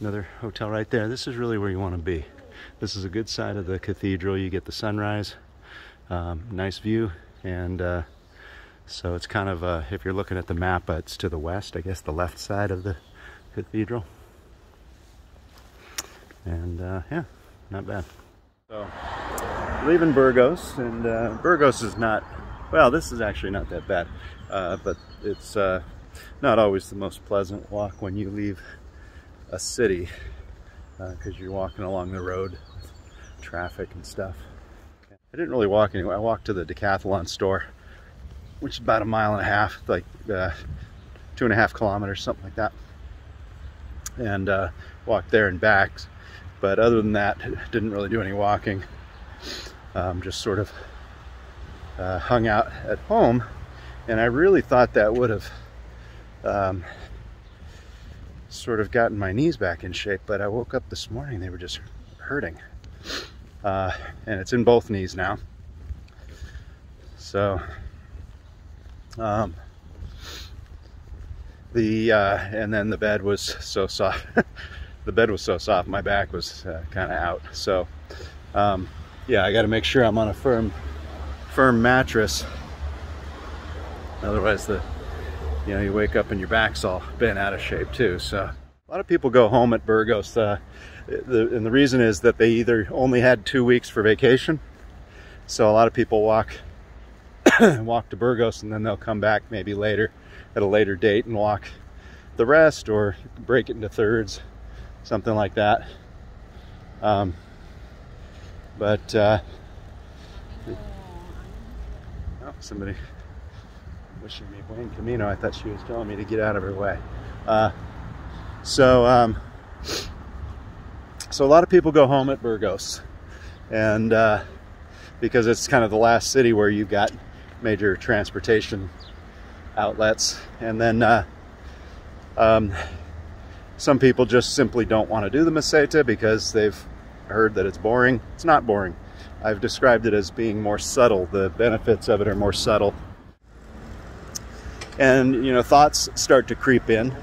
another hotel right there. This is really where you want to be. This is a good side of the cathedral. You get the sunrise, um, nice view, and uh, so it's kind of, uh, if you're looking at the map, uh, it's to the west, I guess the left side of the cathedral. And uh, yeah, not bad. So, leaving Burgos, and uh, Burgos is not, well, this is actually not that bad, uh, but it's not always the most pleasant walk when you leave a city because you're walking along the road with traffic and stuff. I didn't really walk anywhere. I walked to the Decathlon store, which is about a mile and a half, like uh, two and a half kilometers, something like that. And uh, walked there and back. But other than that, didn't really do any walking. Um, just sort of uh, hung out at home. And I really thought that would have um, sort of gotten my knees back in shape, but I woke up this morning, they were just hurting. Uh, and it's in both knees now. So, um, the, uh, and then the bed was so soft. [laughs] the bed was so soft, my back was uh, kind of out. So, um, yeah, I got to make sure I'm on a firm, firm mattress. Otherwise, the you know, you wake up and your back's all bent out of shape too. So a lot of people go home at Burgos. Uh, the, and the reason is that they either only had two weeks for vacation. So a lot of people walk, [coughs] walk to Burgos and then they'll come back maybe later at a later date and walk the rest or break it into thirds, something like that. Um, but uh, oh, somebody wishing me buen camino. I thought she was telling me to get out of her way. Uh, so, um, so a lot of people go home at Burgos, and uh, because it's kind of the last city where you've got major transportation outlets, and then uh, um, some people just simply don't want to do the Meseta because they've heard that it's boring. It's not boring. I've described it as being more subtle. The benefits of it are more subtle and you know thoughts start to creep in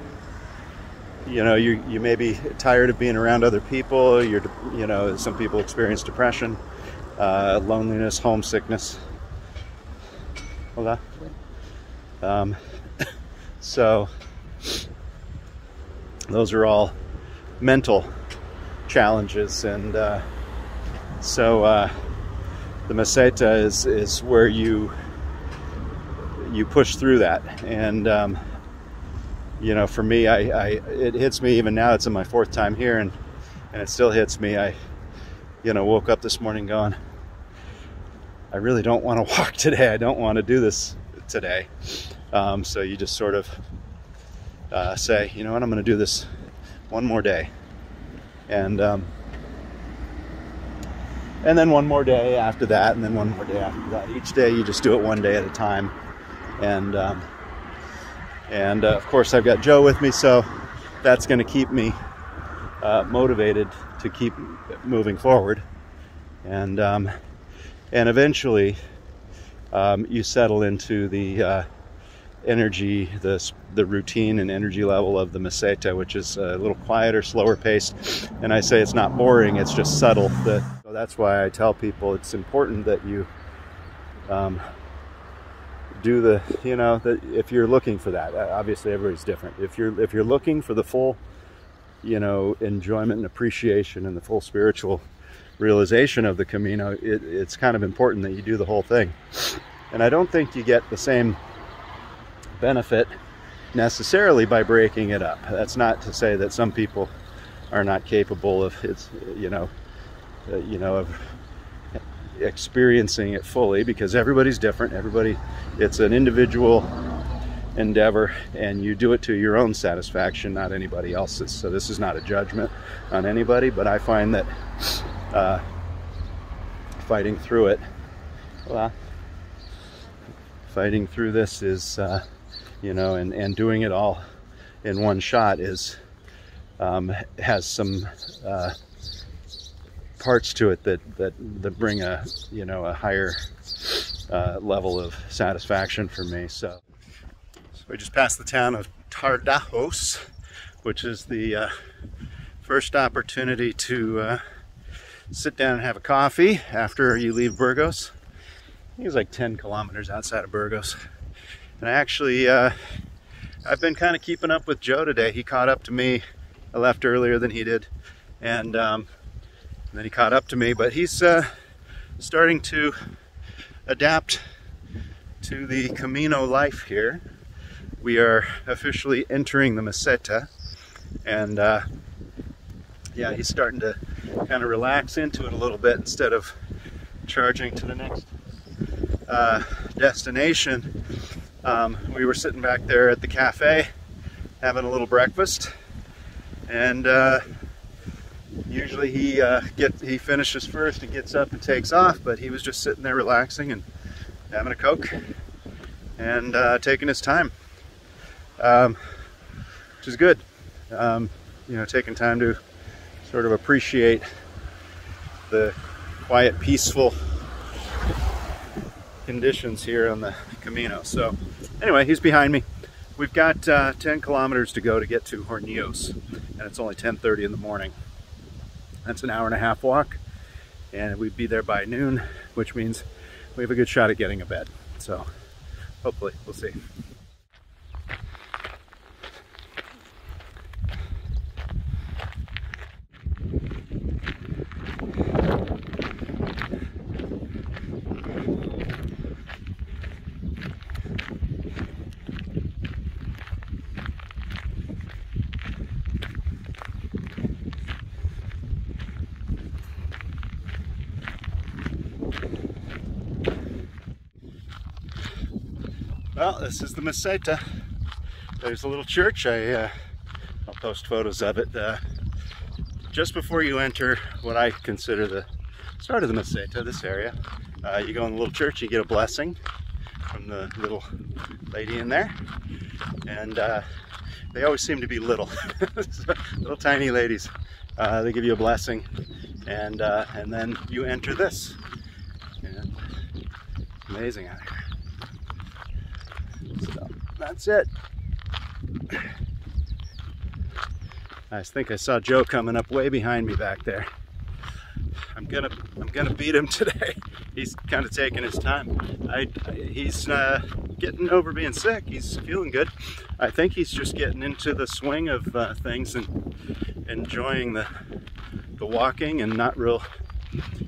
you know you you may be tired of being around other people you're you know some people experience depression uh, loneliness homesickness Hola. Um, [coughs] so those are all mental challenges and uh, so uh, the meseta is is where you you push through that. And um, you know, for me, I, I, it hits me even now. It's in my fourth time here, and and it still hits me. I you know woke up this morning going, I really don't want to [laughs] walk today. I don't want to do this today. Um, so you just sort of uh, say, you know what, I'm going to do this one more day, and um, and then one more day after that, and then one more day after that. Each day, you just do it one day at a time and um, and uh, of course I've got Joe with me, so that's going to keep me uh, motivated to keep moving forward, and um, and eventually um, you settle into the uh, energy, the the routine and energy level of the meseta, which is a little quieter, slower paced. And I say it's not boring; it's just subtle. The, so that's why I tell people it's important that you um, do the you know that if you're looking for that uh, obviously everybody's different. If you're if you're looking for the full you know enjoyment and appreciation and the full spiritual realization of the camino it, it's kind of important that you do the whole thing. And i don't think you get the same benefit necessarily by breaking it up. That's not to say that some people are not capable of it's you know uh, you know of experiencing it fully because everybody's different. Everybody, it's an individual endeavor and you do it to your own satisfaction, not anybody else's. So this is not a judgment on anybody, but I find that uh, fighting through it, well, fighting through this is, uh, you know, and, and doing it all in one shot is um, has some uh, parts to it that, that that bring a you know a higher uh, level of satisfaction for me. So, so we just passed the town of Tardajos, which is the uh, first opportunity to uh, sit down and have a coffee after you leave Burgos. I think it's like 10 kilometers outside of Burgos. And I actually, uh, I've been kind of keeping up with Joe today. He caught up to me. I left earlier than he did. And, um, and then he caught up to me, but he's uh, starting to adapt to the Camino life here. We are officially entering the Meseta. And uh, yeah, he's starting to kind of relax into it a little bit instead of charging to the next uh, destination. Um, we were sitting back there at the cafe having a little breakfast and uh, usually he uh, get he finishes first and gets up and takes off but he was just sitting there relaxing and having a coke and uh, taking his time um, which is good um, you know taking time to sort of appreciate the quiet, peaceful conditions here on the Camino. So anyway, he's behind me. We've got uh, 10 kilometers to go to get to Hornillos, and it's only 10.30 in the morning. That's an hour and a half walk, and we'd be there by noon, which means we have a good shot at getting a bed. So hopefully, we'll see. Well, this is the Meseta. There's a little church. I, uh, I'll post photos of it. Uh, just before you enter what I consider the start of the Meseta, this area, uh, you go in the little church, you get a blessing from the little lady in there. And uh, they always seem to be little, [laughs] little tiny ladies. Uh, they give you a blessing, and uh, and then you enter this. And amazing out here. That's it. I think I saw Joe coming up way behind me back there. I'm gonna I'm gonna beat him [laughs] today. He's kind of taking his time. I, he's uh, getting over being sick. He's feeling good. I think he's just getting into the swing of uh, things and enjoying the the walking and not real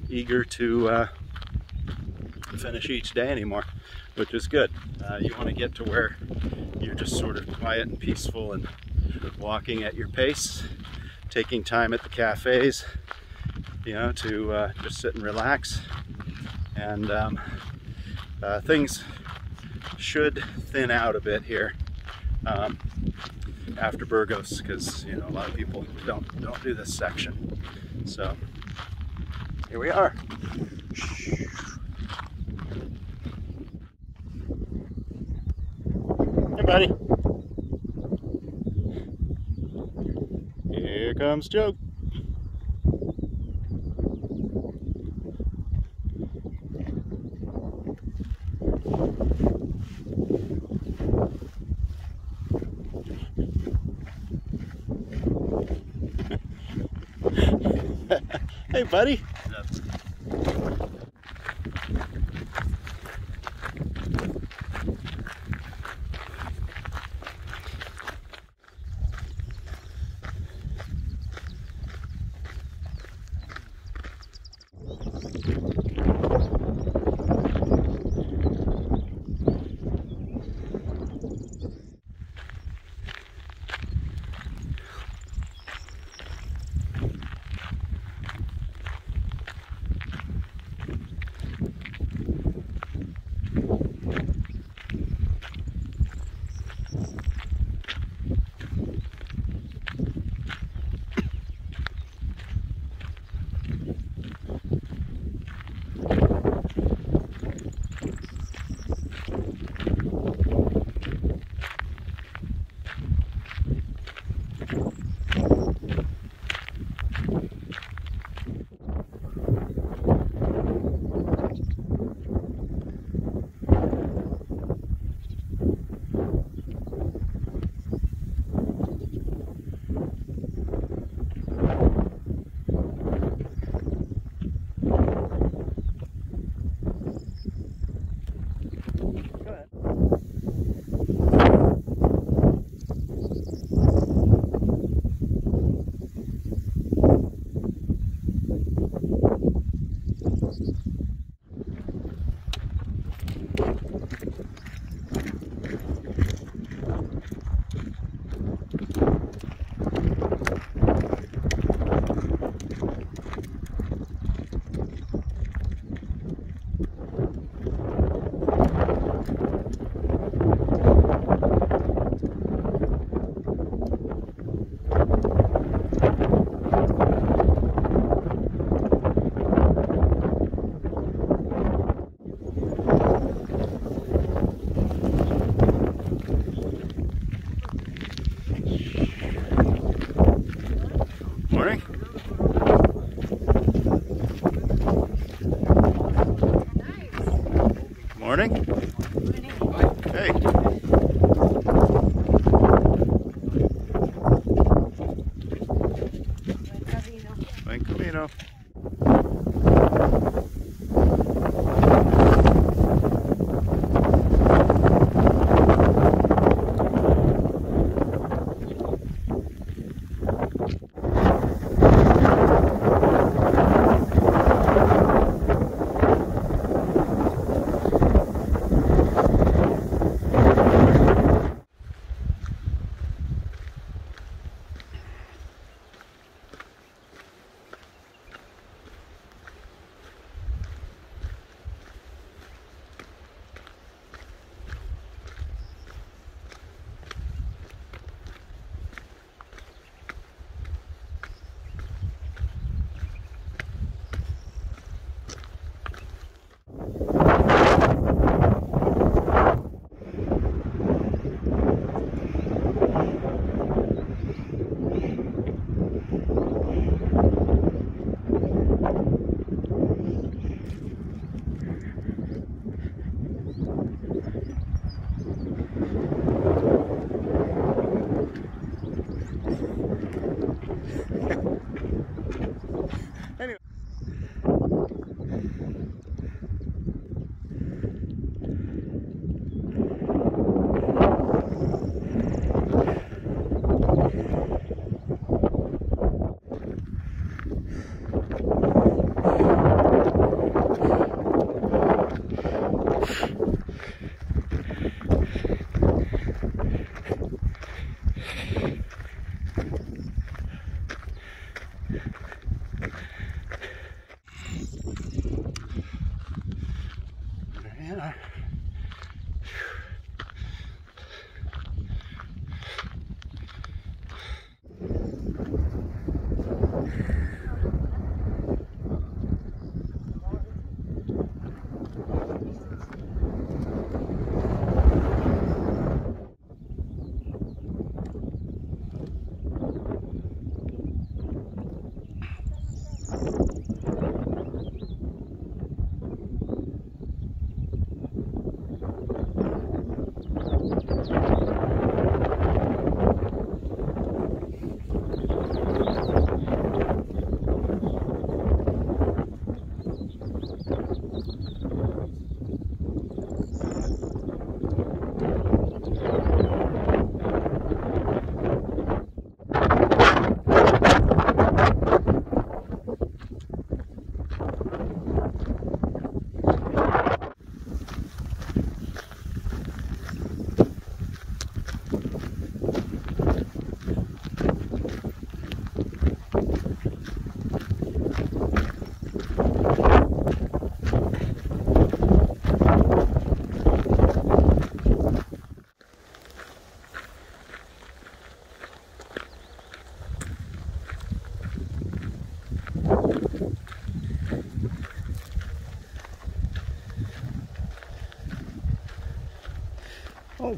eager to uh, finish each day anymore, which is good. Uh, you want to get to where you're just sort of quiet and peaceful and walking at your pace, taking time at the cafes, you know, to uh, just sit and relax. And um, uh, things should thin out a bit here um, after Burgos because you know a lot of people don't don't do this section. So here we are. Buddy. Here comes Joe. [laughs] hey, buddy.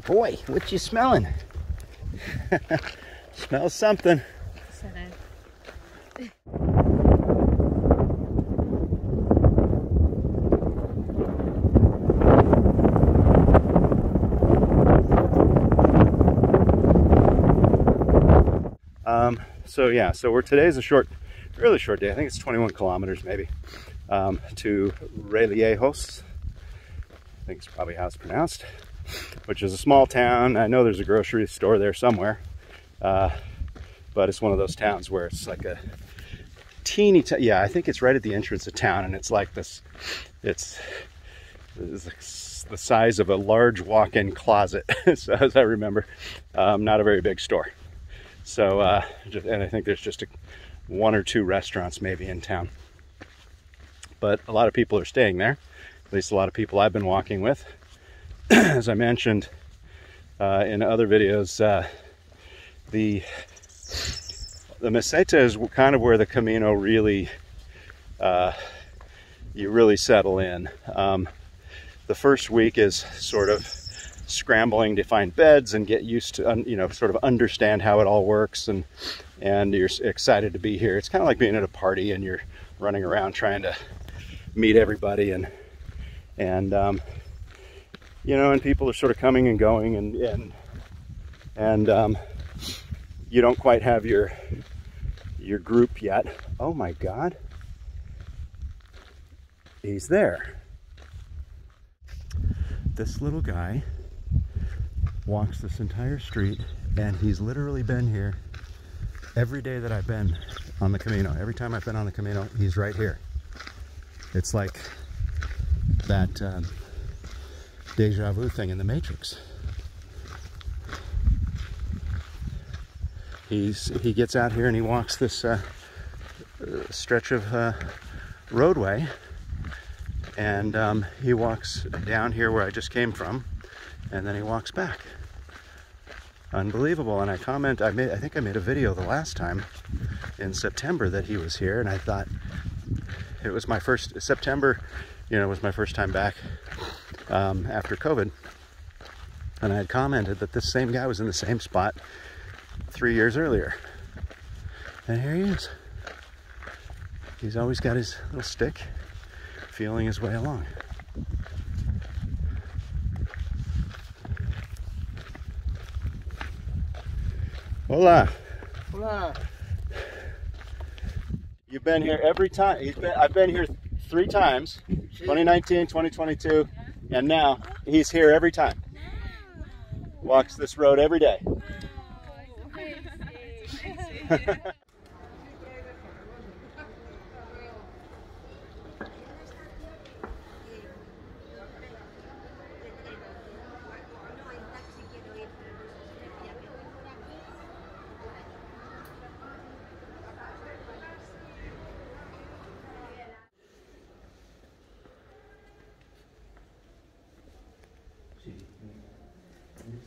Boy, what you smelling? [laughs] Smells something. Um, so yeah, so we're today's a short, really short day. I think it's 21 kilometers maybe um, to Reliejos. I think it's probably how it's pronounced, which is a small town. I know there's a grocery store there somewhere, uh, but it's one of those towns where it's like a teeny. Yeah, I think it's right at the entrance of town, and it's like this. It's, it's the size of a large walk-in closet, [laughs] as I remember. Um, not a very big store. So, uh, and I think there's just a, one or two restaurants maybe in town. But a lot of people are staying there, at least a lot of people I've been walking with. [clears throat] As I mentioned uh, in other videos, uh, the the Meseta is kind of where the Camino really, uh, you really settle in. Um, the first week is sort of scrambling to find beds and get used to, you know, sort of understand how it all works and, and you're excited to be here. It's kind of like being at a party and you're running around trying to meet everybody and, and, um, you know, and people are sort of coming and going, and and and um, you don't quite have your your group yet. Oh my God, he's there. This little guy walks this entire street, and he's literally been here every day that I've been on the Camino. Every time I've been on the Camino, he's right here. It's like that um, deja vu thing in the Matrix. He's he gets out here and he walks this uh, stretch of uh, roadway, and um, he walks down here where I just came from, and then he walks back. Unbelievable. And I comment. I made. I think I made a video the last time in September that he was here, and I thought it was my first September. You know, it was my first time back um, after COVID, and I had commented that this same guy was in the same spot three years earlier, and here he is. He's always got his little stick, feeling his way along. Hola. Hola. You've been here every time. Been, I've been here three times 2019, 2022, and now he's here every time. Walks this road every day. Oh, [laughs]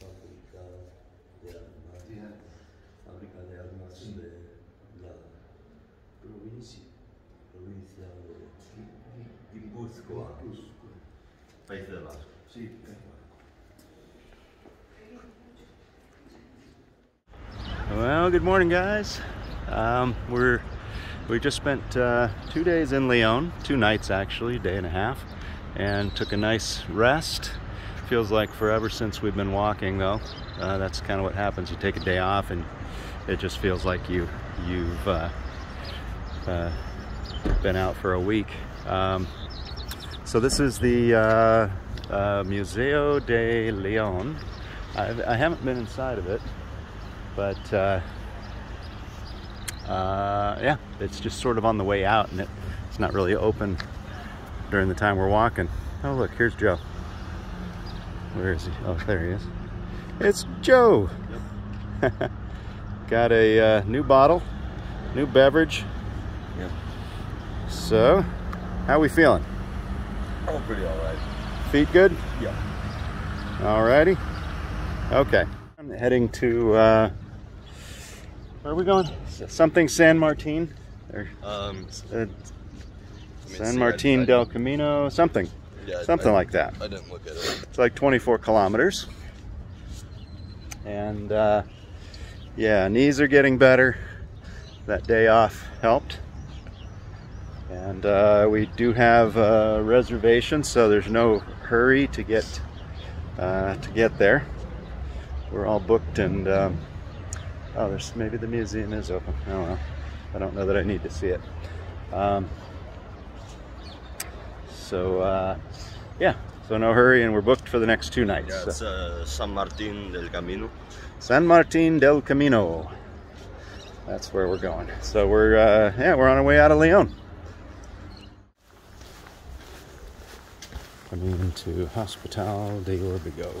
Fábrica de armas. Fábrica de armas de la provincia, provincia de Guipúzcoa, País de Vasco. Well, good morning, guys. Um, we're we just spent uh, two days in Leon, two nights actually, a day and a half, and took a nice rest. Feels like forever since we've been walking, though. Uh, that's kind of what happens. You take a day off, and it just feels like you you've uh, uh, been out for a week. Um, so this is the uh, uh, Museo de Leon. I've, I haven't been inside of it, but uh, uh, yeah, it's just sort of on the way out, and it, it's not really open during the time we're walking. Oh, look, here's Joe. Where is he? Oh, there he is. It's Joe. Yep. [laughs] Got a uh, new bottle, new beverage. Yep. So, how we feeling? Oh, pretty alright. Feet good? Yeah. Alrighty. Okay. I'm heading to, uh, where are we going? Something San Martin? Or, Um, uh, San Martin del Camino, something. yeah, Something I- like that. I didn't look at it. It's like 24 kilometers. And uh, yeah, knees are getting better. That day off helped. And uh, we do have a reservation, so there's no hurry to get uh, to get there. We're all booked, and um, oh, there's maybe the museum is open. I don't know. I don't know that I need to see it. Um, so uh, yeah, so no hurry, and we're booked for the next two nights. Yeah, So- it's uh, San Martin del Camino. San Martin del Camino. That's where we're going. So we're uh, yeah, we're on our way out of Leon. Coming into Hospital de Orbigo.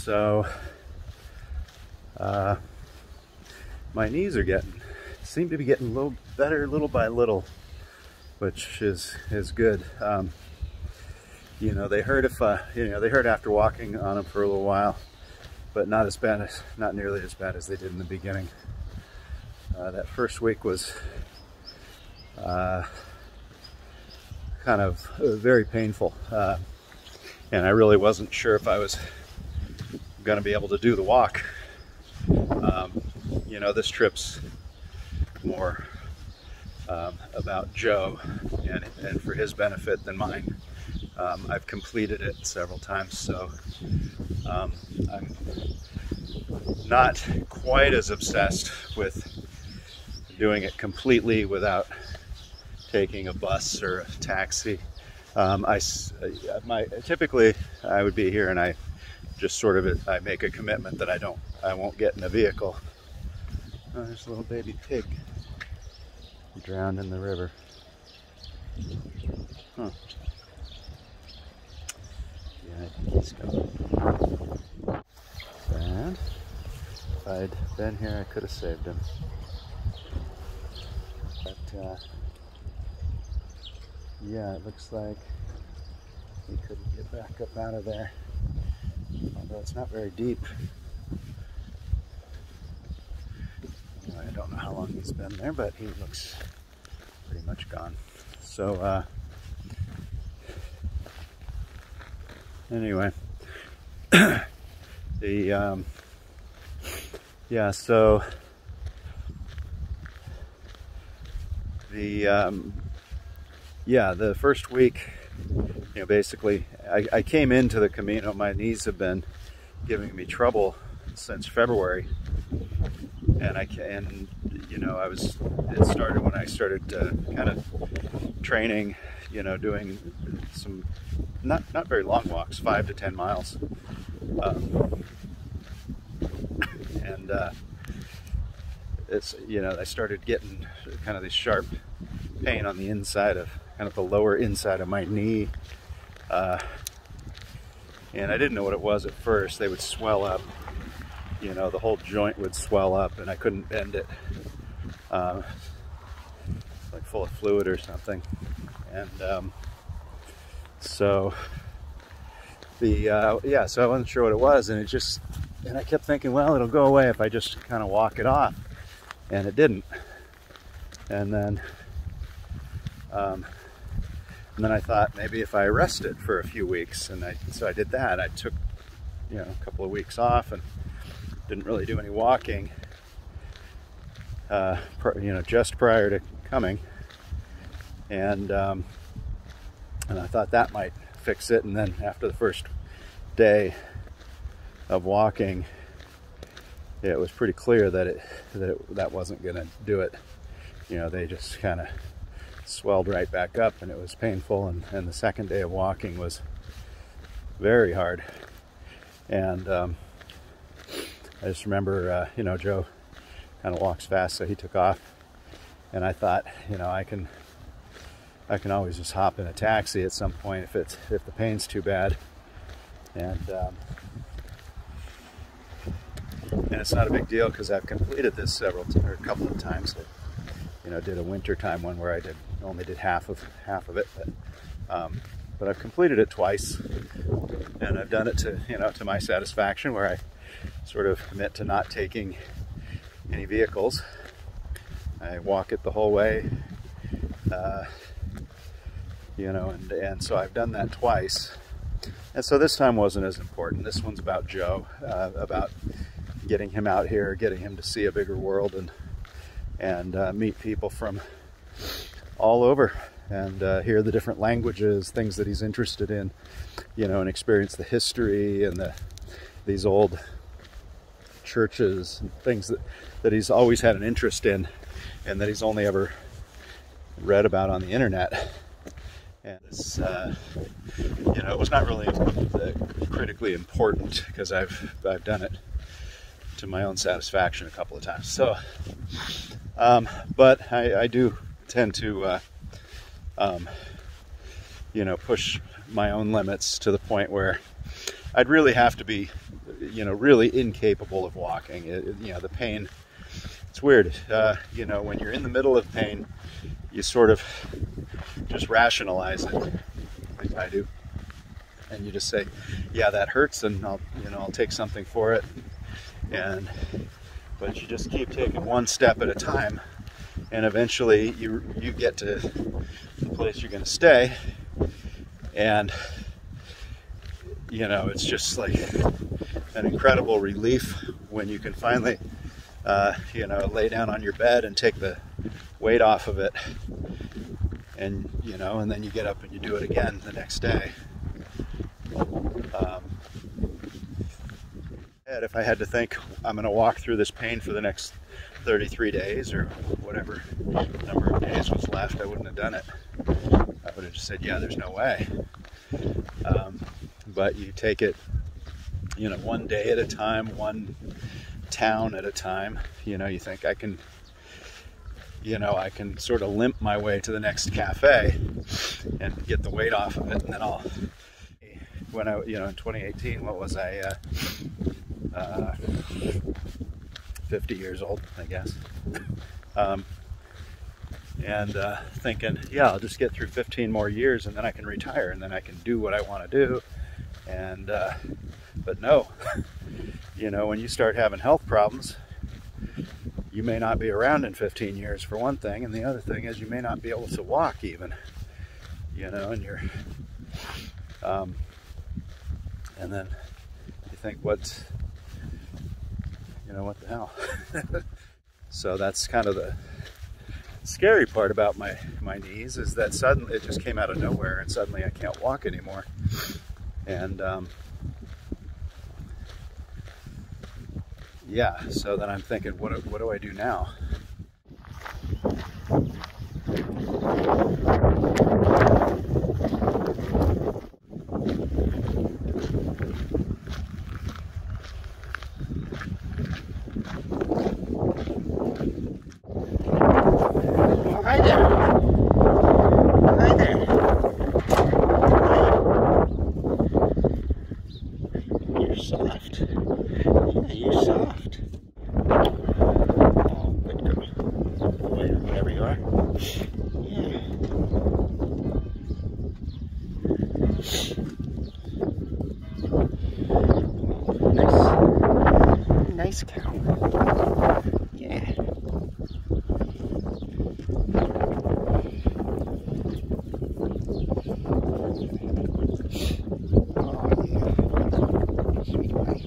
So uh, my knees are getting seem to be getting a little better little by little which is is good. Um, you know they hurt if uh, you know they hurt after walking on them for a little while but not as bad as not nearly as bad as they did in the beginning. Uh, that first week was uh, kind of uh, very painful. Uh, and I really wasn't sure if I was going to be able to do the walk. Um, you know, this trip's more um, about Joe and, and for his benefit than mine. Um, I've completed it several times, so um, I'm not quite as obsessed with doing it completely without taking a bus or a taxi. Um, I, my, typically I would be here and I just sort of I make a commitment that I don't I won't get in a vehicle. Oh, there's a little baby pig drowned in the river. Huh. Yeah, I think he's gone. And if I'd been here, I could have saved him. But uh, yeah, it looks like he couldn't get back up out of there although it's not very deep. Anyway, I don't know how long he's been there, but he looks pretty much gone. So, uh, anyway, [coughs] the, um, yeah, so the, um, yeah, the first week you know, basically, I, I, came into the Camino. My knees have been giving me trouble since February, and I and you know, I was. It started when I started uh, kind of training. You know, doing some not not very long walks, five to ten miles, um, and uh, it's you know, I started getting kind of this sharp pain on the inside of kind of the lower inside of my knee. Uh, and I didn't know what it was at first. They would swell up, you know, the whole joint would swell up and I couldn't bend it. Uh, like full of fluid or something. And um, so the, uh, yeah, so I wasn't sure what it was and it just, and I kept thinking, well, it'll go away if I just kind of walk it off. And it didn't. And then um, and then I thought maybe if I rested for a few weeks, and I, so I did that. I took, you know, a couple of weeks off and didn't really do any walking, uh, you know, just prior to coming. And, um, and I thought that might fix it. And then after the first day of walking, it was pretty clear that it that it, that wasn't going to do it. You know, they just kind of swelled right back up and it was painful and, and the second day of walking was very hard. And um, I just remember uh, you know Joe kind of walks fast so he took off and I thought you know I can I can always just hop in a taxi at some point if it's if the pain's too bad. And um, and it's not a big deal because I've completed this several or a couple of times. You know did a winter time one where I did only did half of half of it, but um, but I've completed it twice, and I've done it to you know to my satisfaction, where I sort of commit to not taking any vehicles. I walk it the whole way, uh, you know, and and so I've done that twice, and so this time wasn't as important. This one's about Joe, uh, about getting him out here, getting him to see a bigger world, and and uh, meet people from all over and uh, hear the different languages, things that he's interested in, you know, and experience the history and the these old churches and things that, that he's always had an interest in and that he's only ever read about on the internet. And this, uh, you know, it was not really critically important because I've I've done it to my own satisfaction a couple of times. So, um, but I, I do tend to, uh, um, you know, push my own limits to the point where I'd really have to be, you know, really incapable of walking. It, it- you know, the pain. It's weird. Uh, you know, when you're in the middle of pain, you sort of just rationalize it, like I do, and you just say, "Yeah, that hurts," and I'll, you know, I'll take something for it. And but you just keep taking one step at a time, and eventually you you get to the place you're going to stay, and you know, it's just like an incredible relief when you can finally, uh, you know, lay down on your bed and take the weight off of it. And, you know, and then you get up and you do it again the next day. Um, if I had to think, I'm going to walk through this pain for the next 33 days or whatever number of days was left, I wouldn't have done it. I would have just said, yeah, there's no way. Um, but you take it, you know, one day at a time, one town at a time. You know, you think I can, you know, I can sort of limp my way to the next cafe and get the weight off of it, and then I'll. When I, you know, in 2018, what was I? Uh, uh, 50 years old, I guess. Um, and uh, thinking, yeah, I'll just get through 15 more years and then I can retire and then I can do what I want to do. And, uh, but no, [laughs] you know, when you start having health problems, you may not be around in 15 years for one thing. And the other thing is you may not be able to walk even, you know, and you're, um, and then you think, what's, you know, what the hell? [laughs] so that's kind of the, scary part about my my knees is that suddenly it just came out of nowhere and suddenly I can't walk anymore and um, yeah so then I'm thinking what, what do I do now Oh, hi there. Hi there. You're soft. Yeah, you're soft. Oh, good girl. Wait, whatever you are. Yeah. Nice. Nice cow. Yeah. Oh, yeah. Sweet boy.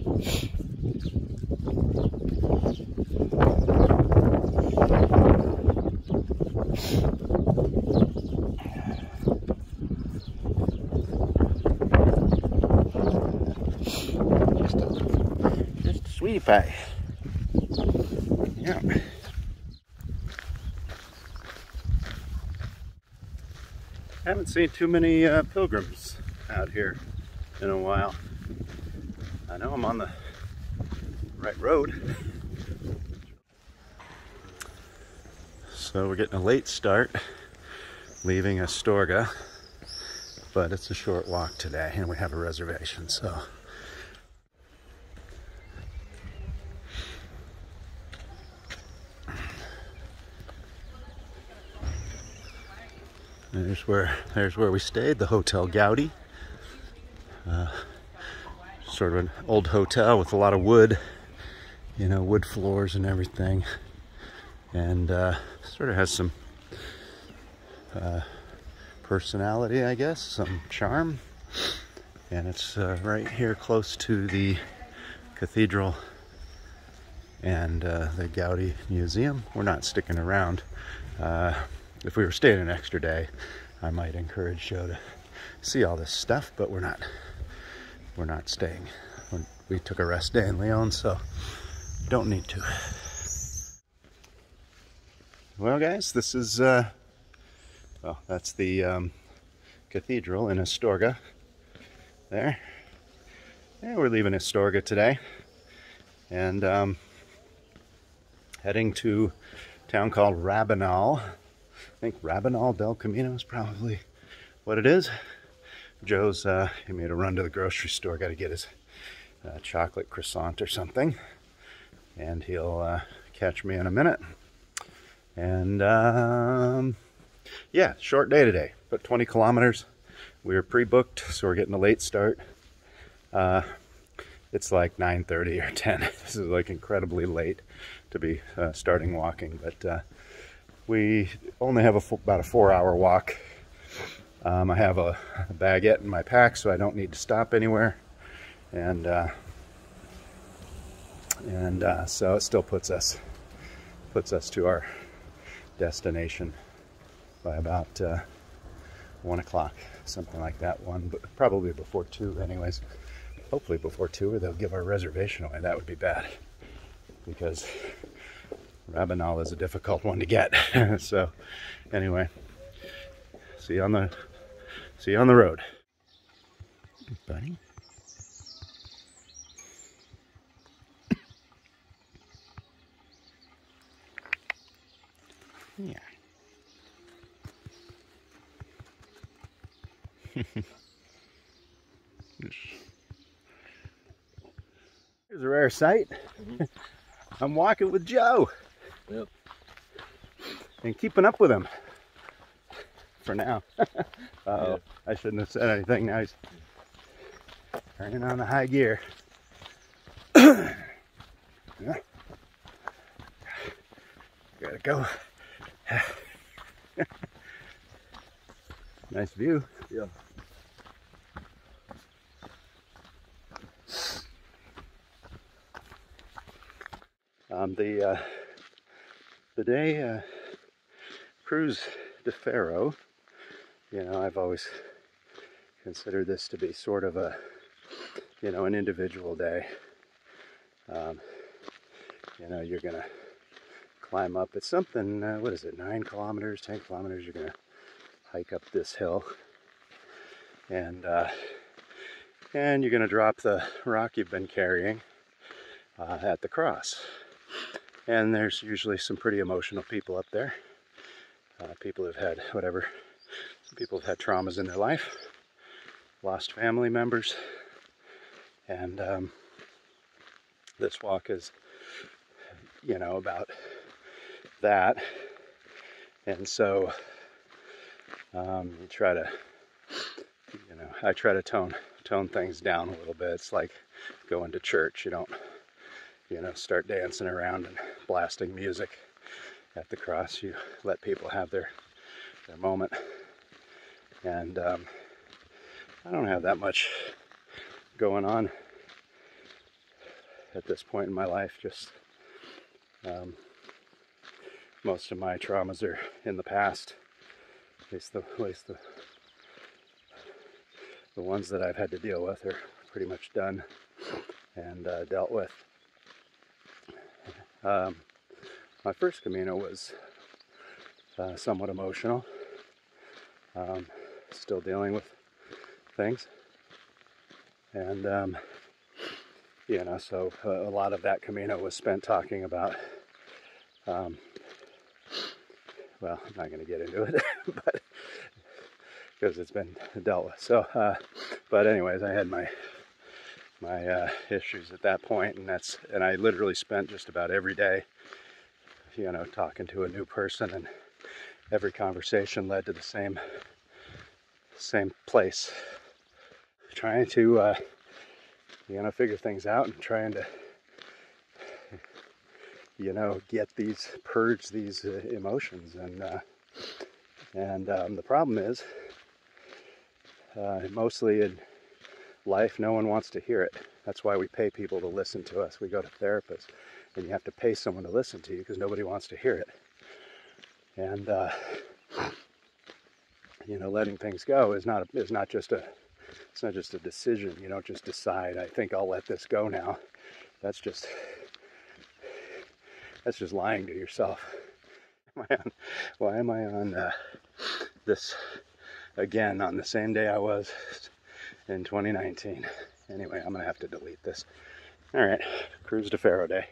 Just a, just a sweetie pie. Yeah. haven't seen too many uh, pilgrims out here in a while. I know I'm on the right road. So we're getting a late start leaving Astorga but it's a short walk today and we have a reservation so There's where there's where we stayed, the Hotel Gaudi. Uh, sort of an old hotel with a lot of wood, you know, wood floors and everything, and uh, sort of has some uh, personality, I guess, some charm. And it's uh, right here close to the cathedral and uh, the Gaudi Museum. We're not sticking around. Uh, if we were staying an extra day, I might encourage Joe to see all this stuff, but we're not. We're not staying. We're- took a rest day in Leon, so don't need to. Well, guys, this is uh, well, that's the um, cathedral in Astorga. There. Yeah, we're leaving Astorga today, and um, heading to a town called Rabanal. I think Rabanal del Camino is probably what it is. Joe's, uh, he made a run to the grocery store, got to get his uh, chocolate croissant or something. And he'll uh, catch me in a minute. And um, yeah, short day today, but 20 kilometers. We were pre-booked, so we're getting a late start. Uh, it's like 9.30 or [laughs] 10. This is like incredibly late to be uh, starting walking, but uh, we only have a about a four-hour walk. Um, I have a, a, baguette in my pack, so I don't need to stop anywhere, and uh, and uh, so it still puts us puts us to our destination by about uh, one o'clock, something like that. One, but probably before two, anyways. Hopefully before two, or they'll give our reservation away. That would be bad because Rabanal is a difficult one to get. [laughs] so, anyway, see you on the see you on the road, buddy. Yeah. [laughs] Here's a rare sight. Mm-hmm. [laughs] I'm walking with Joe. Yep. And keeping up with him. For now. [laughs] uh oh I shouldn't have said anything. Now he's turning on the high gear. [clears throat] yeah. Gotta go. [laughs] nice view. Yeah. Um, the uh, the day uh, Cruz de Ferro, you know, I've always considered this to be sort of a, you know, an individual day. Um, you know, you're gonna climb up. It's something. Uh, what is it? Nine kilometers, ten kilometers. You're gonna hike up this hill, and uh, and you're gonna drop the rock you've been carrying uh, at the cross. And there's usually some pretty emotional people up there. Uh, people who've had whatever. Some people have had traumas in their life, lost family members, and um, this walk is, you know, about that. And so um, you try to, you know, I try to tone tone things down a little bit. It's like going to church. You don't you know, start dancing around and blasting music at the cross. You let people have their their moment, and um, I don't have that much going on at this point in my life. Just um, most of my traumas are in the past. At least the at least the the ones that I've had to deal with are pretty much done and uh, dealt with. Um, my first Camino was uh, somewhat emotional. Um, still dealing with things. And, um, you know, so uh, a lot of that Camino was spent talking about, um, well, I'm not going to get into it, [laughs] but because it's been dealt with. So, uh, but anyways, I had my my uh, issues at that point, and that's and I literally spent just about every day, you know, talking to a new person, and every conversation led to the same same place, trying to uh, you know figure things out and trying to you know get these purge these uh, emotions and uh, and um, the problem is uh, mostly in life, no one wants to hear it. That's why we pay people to listen to us. We go to therapists, and you have to pay someone to listen to you because nobody wants to hear it. And uh, you know, letting things go is not a, is not just a it's not just a decision. You don't just decide. I think I'll let this go now. That's just that's just lying to yourself. [laughs] Am on, why am I on uh, this again on the same day I was in 2019. Anyway, I'm gonna have to delete this. All right, Cruz de Ferro day.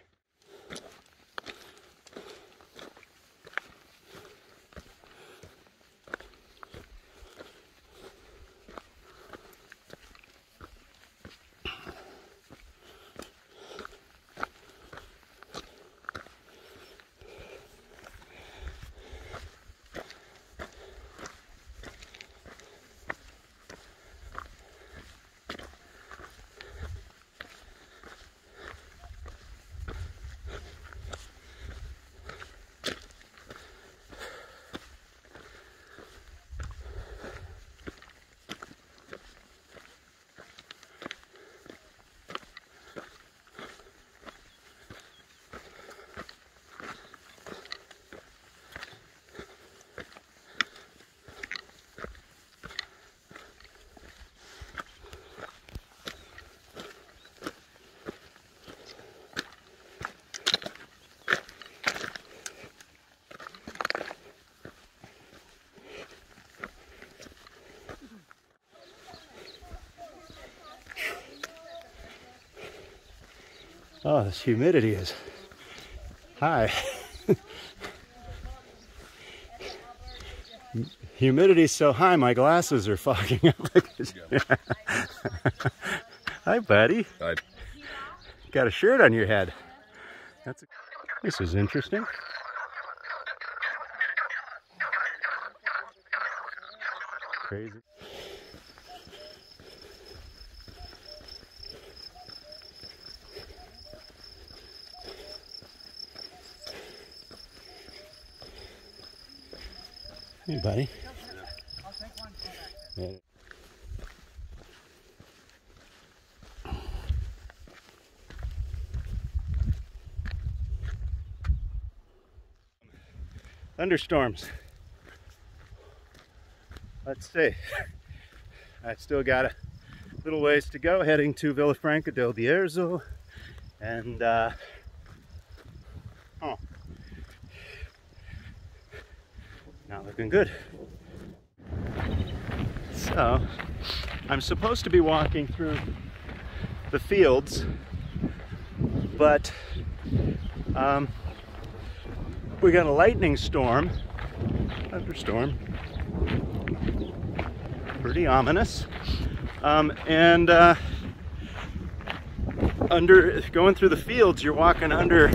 Oh, this humidity is high. Humidity's so high, my glasses are fogging up. [laughs] Hi, buddy. Hi. Got a shirt on your head. That's this is interesting. Crazy. Buddy. Thunderstorms. Let's see. I still got a little ways to go heading to Villafranca del Bierzo. And, uh, oh, not looking good. So, I'm supposed to be walking through the fields, but um, we got a lightning storm, thunderstorm, pretty ominous. Um, and uh, under going through the fields, you're walking under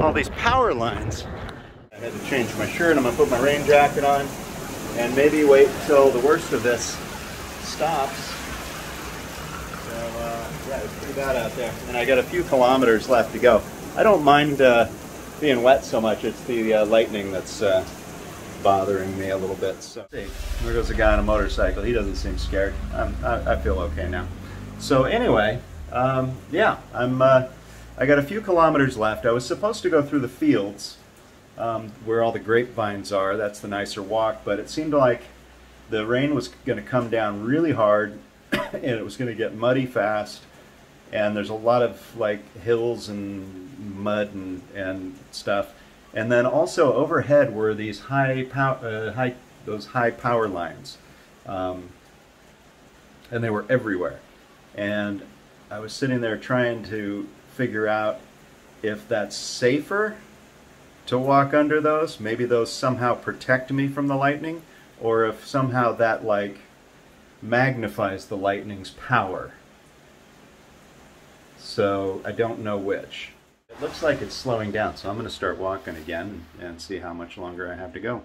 all these power lines. I had to change my shirt. I'm gonna put my rain jacket on and maybe wait till the worst of this stops. So uh, yeah, it's pretty bad out there. And I got a few kilometers left to go. I don't mind uh, being wet so much. It's the uh, lightning that's uh, bothering me a little bit. So there goes a guy on a motorcycle. He doesn't seem scared. I, I feel okay now. So anyway, um, yeah, I'm. Uh, I got a few kilometers left. I was supposed to go through the fields um, where all the grapevines are. That's the nicer walk. But it seemed like the rain was going to come down really hard, [coughs] and it was going to get muddy fast. And there's a lot of like hills and mud and, and stuff. And then also overhead were these high power, uh, high those high power lines, um, and they were everywhere. And I was sitting there trying to figure out if that's safer to walk under those. Maybe those somehow protect me from the lightning, or if somehow that like magnifies the lightning's power. So I don't know which. It looks like it's slowing down, so I'm going to start walking again and see how much longer I have to go.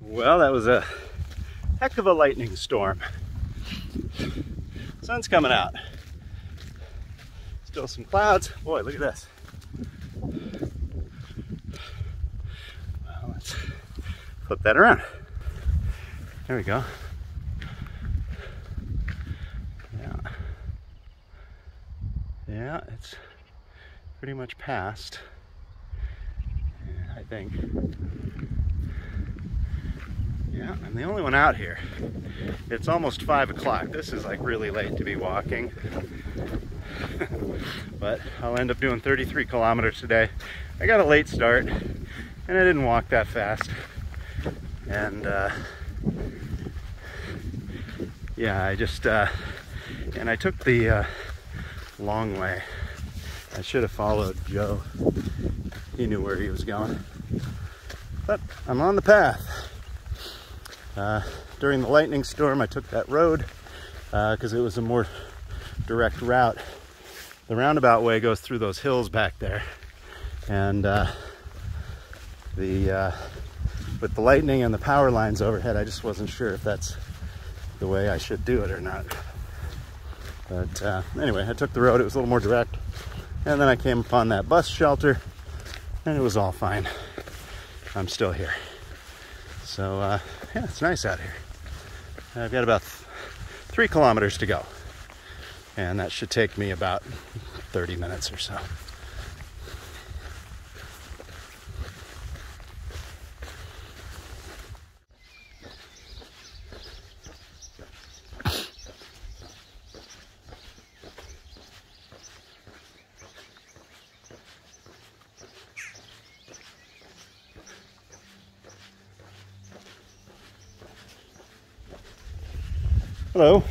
Well, that was a heck of a lightning storm. Sun's coming out. Still some clouds. Boy, look at this. Well, let's flip that around. There we go. Yeah. Yeah, it's pretty much past. I think. Yeah, I'm the only one out here. It's almost five o'clock. This is like really late to be walking. [laughs] but I'll end up doing 33 kilometers today. I got a late start and I didn't walk that fast. And uh, yeah, I just, uh, and I took the uh, long way. I should have followed Joe. He knew where he was going. But I'm on the path. Uh, during the lightning storm, I took that road because uh, it was a more direct route. The roundabout way goes through those hills back there. And uh, the uh, with the lightning and the power lines overhead, I just wasn't sure if that's the way I should do it or not. But uh, anyway, I took the road. It was a little more direct. And then I came upon that bus shelter and it was all fine. I'm still here. So uh, yeah, it's nice out here. I've got about three kilometers to go. And that should take me about 30 minutes or so. Hello.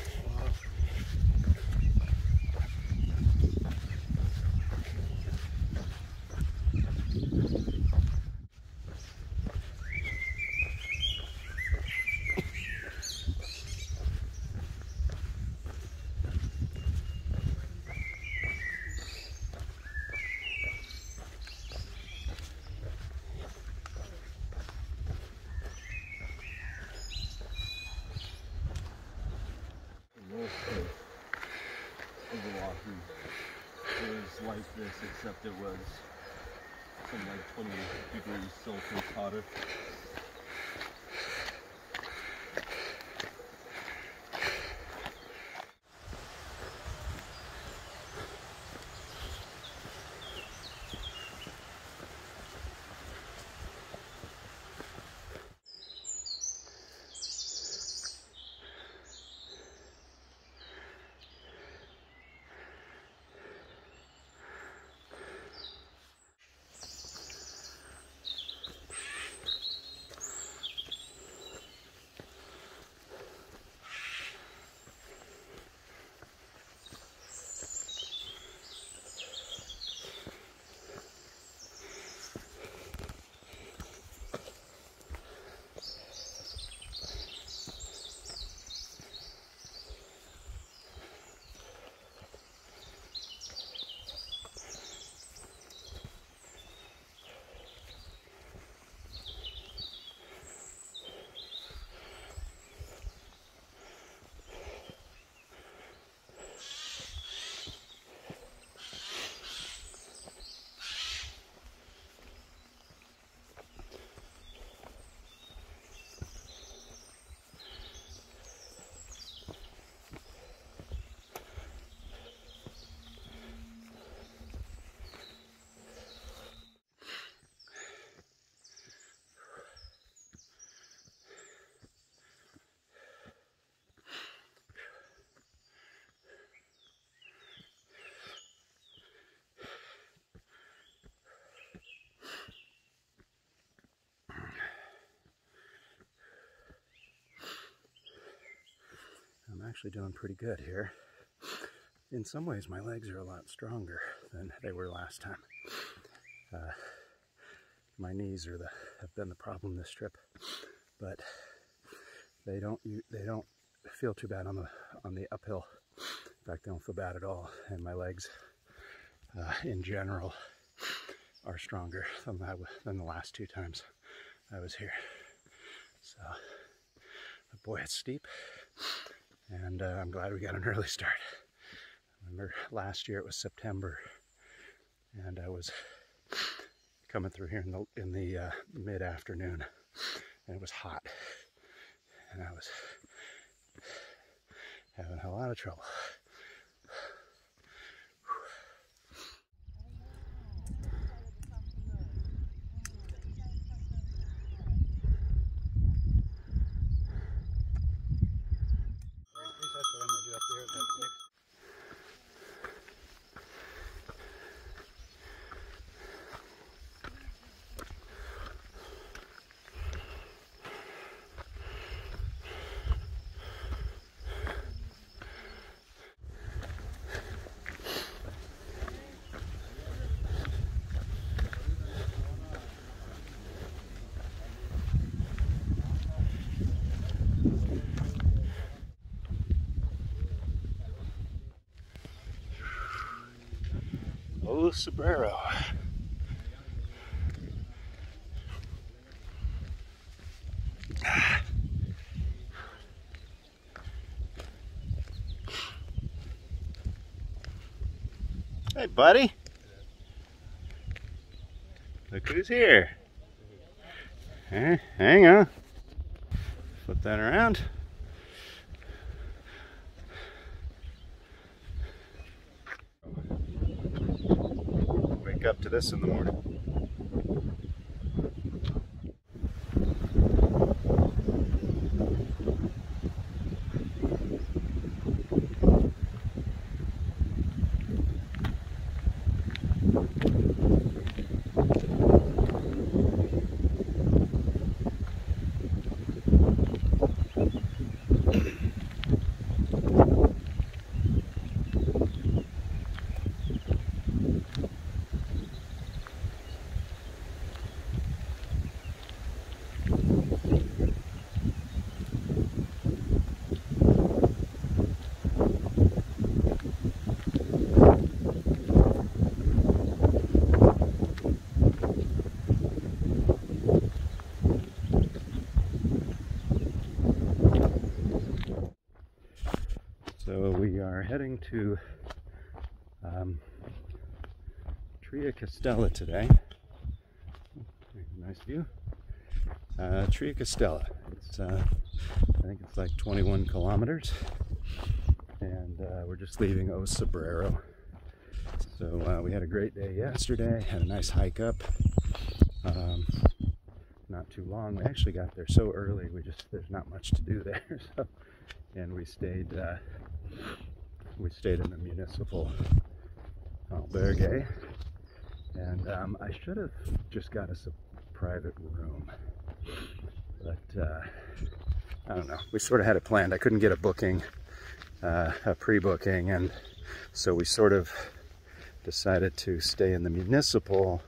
Actually doing pretty good here. In some ways, my legs are a lot stronger than they were last time. Uh, my knees are the have been the problem this trip, but they don't they don't feel too bad on the on the uphill. In fact, they don't feel bad at all, and my legs, uh, in general, are stronger than than the last two times I was here. So, boy, it's steep and uh, I'm glad we got an [laughs] early start. Remember last year it was September, and I was coming through here in the in the uh, mid afternoon, and it was hot, and I was having a lot of trouble. Sombrero. Hey, buddy. Look who's here. Eh, hang on. Flip that around. Wake up to this in the morning. Triacastela today. Nice view. Uh, Triacastela. It's, uh, I think it's like 21 kilometers. And uh, we're just leaving O Cebreiro. So uh, we had a great day yesterday, had a nice hike up. Um, not too long. We actually got there so early, we just, there's not much to do [laughs] there. So, and we stayed, uh, we stayed in the municipal albergue. And um, I should have just got us a private room. But uh, I don't know. We sort of had it planned. I couldn't get a booking, uh, a pre-booking, and so we sort of decided to stay in the municipal.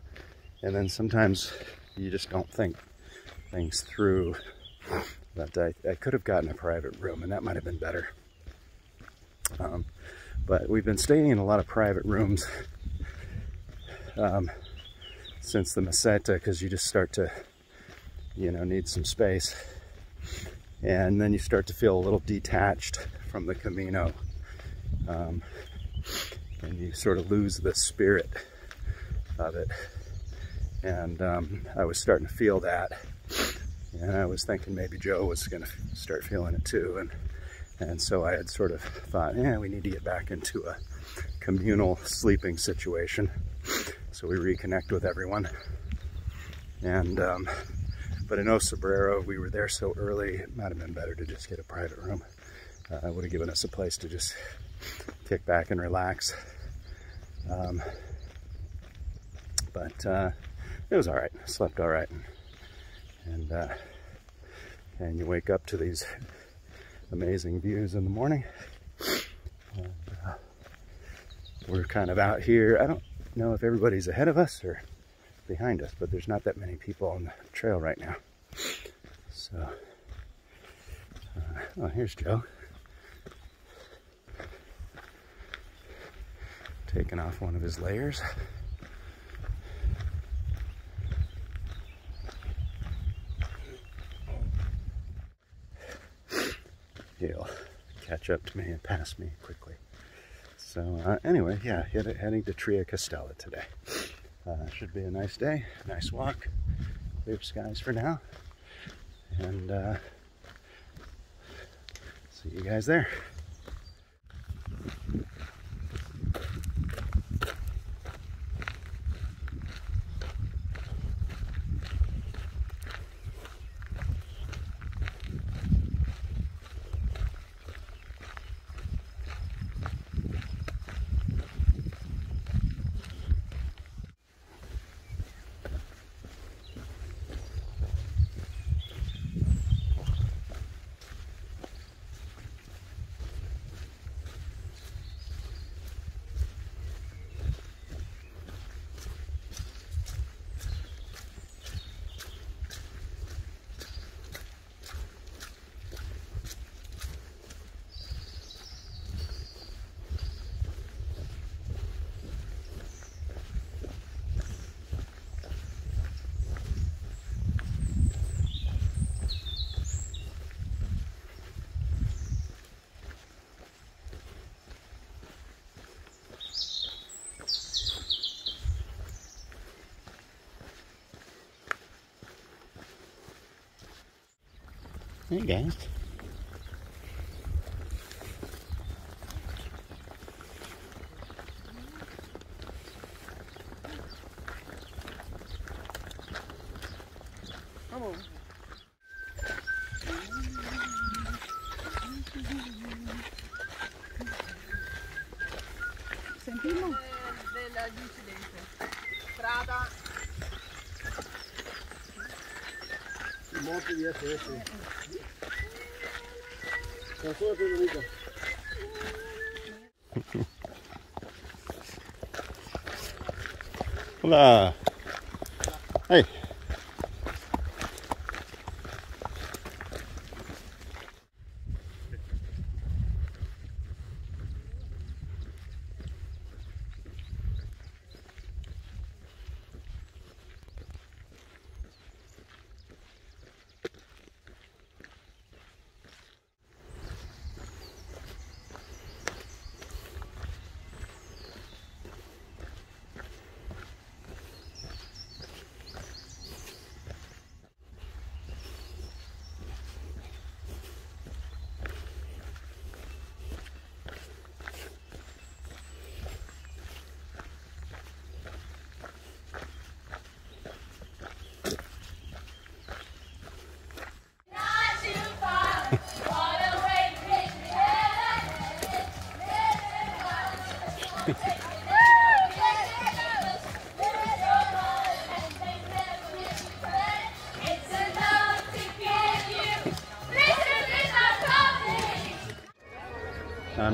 And then sometimes you just don't think things through. But I, I could have gotten a private room, and that might have been better. Um, but we've been staying in a lot of private rooms um, since the Meseta because you just start to, you know, need some space. And then you start to feel a little detached from the Camino. Um, and you sort of lose the spirit of it. And um, I was starting to feel that. And I was thinking maybe Joe was going to start feeling it too. And and so I had sort of thought, yeah, we need to get back into a communal sleeping situation. So we reconnect with everyone. And, um, but in O Cebreiro, we were there so early, it might have been better to just get a private room. Uh, it would have given us a place to just kick back and relax. Um, but uh, it was all right. Slept all right. And, uh, and you wake up to these amazing views in the morning. And, uh, we're kind of out here. I don't know if everybody's ahead of us or behind us, but there's not that many people on the trail right now. So, uh, oh, here's Joe. Taking off one of his layers. he'll catch up to me and pass me quickly. So uh, anyway, yeah, head, heading to Triacastela today. Uh, should be a nice day, nice walk. Clear skies for now. And uh, see you guys there. ninguém. Sentimo? Della incidente. Strada. Il monte di SS. Hola. Hey.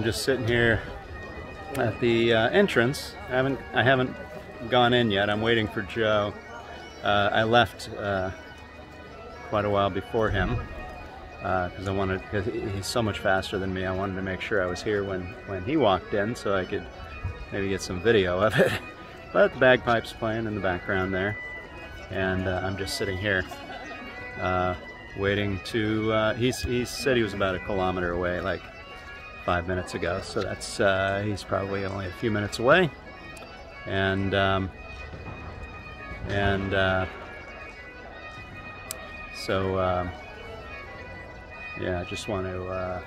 Just sitting here at the uh, entrance. I haven't I haven't gone in yet. I'm waiting for Joe. Uh, I left uh, quite a while before him because I wanted because he's so much faster than me. I wanted to make sure I was here when when he walked in so I could maybe get some video of it. [laughs] But the bagpipes playing in the background there, and uh, I'm just sitting here uh, waiting to. Uh, he's he said he was about a kilometer away, like five minutes ago. So that's uh, he's probably only a few minutes away, and um, and uh, so um, yeah, I just want to uh,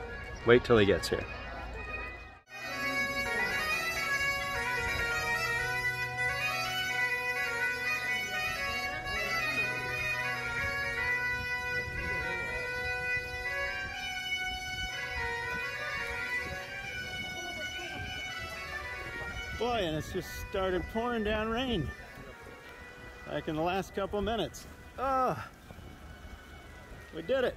wait till he gets here. Just started pouring down rain. Like in the last couple minutes. Oh, we did it.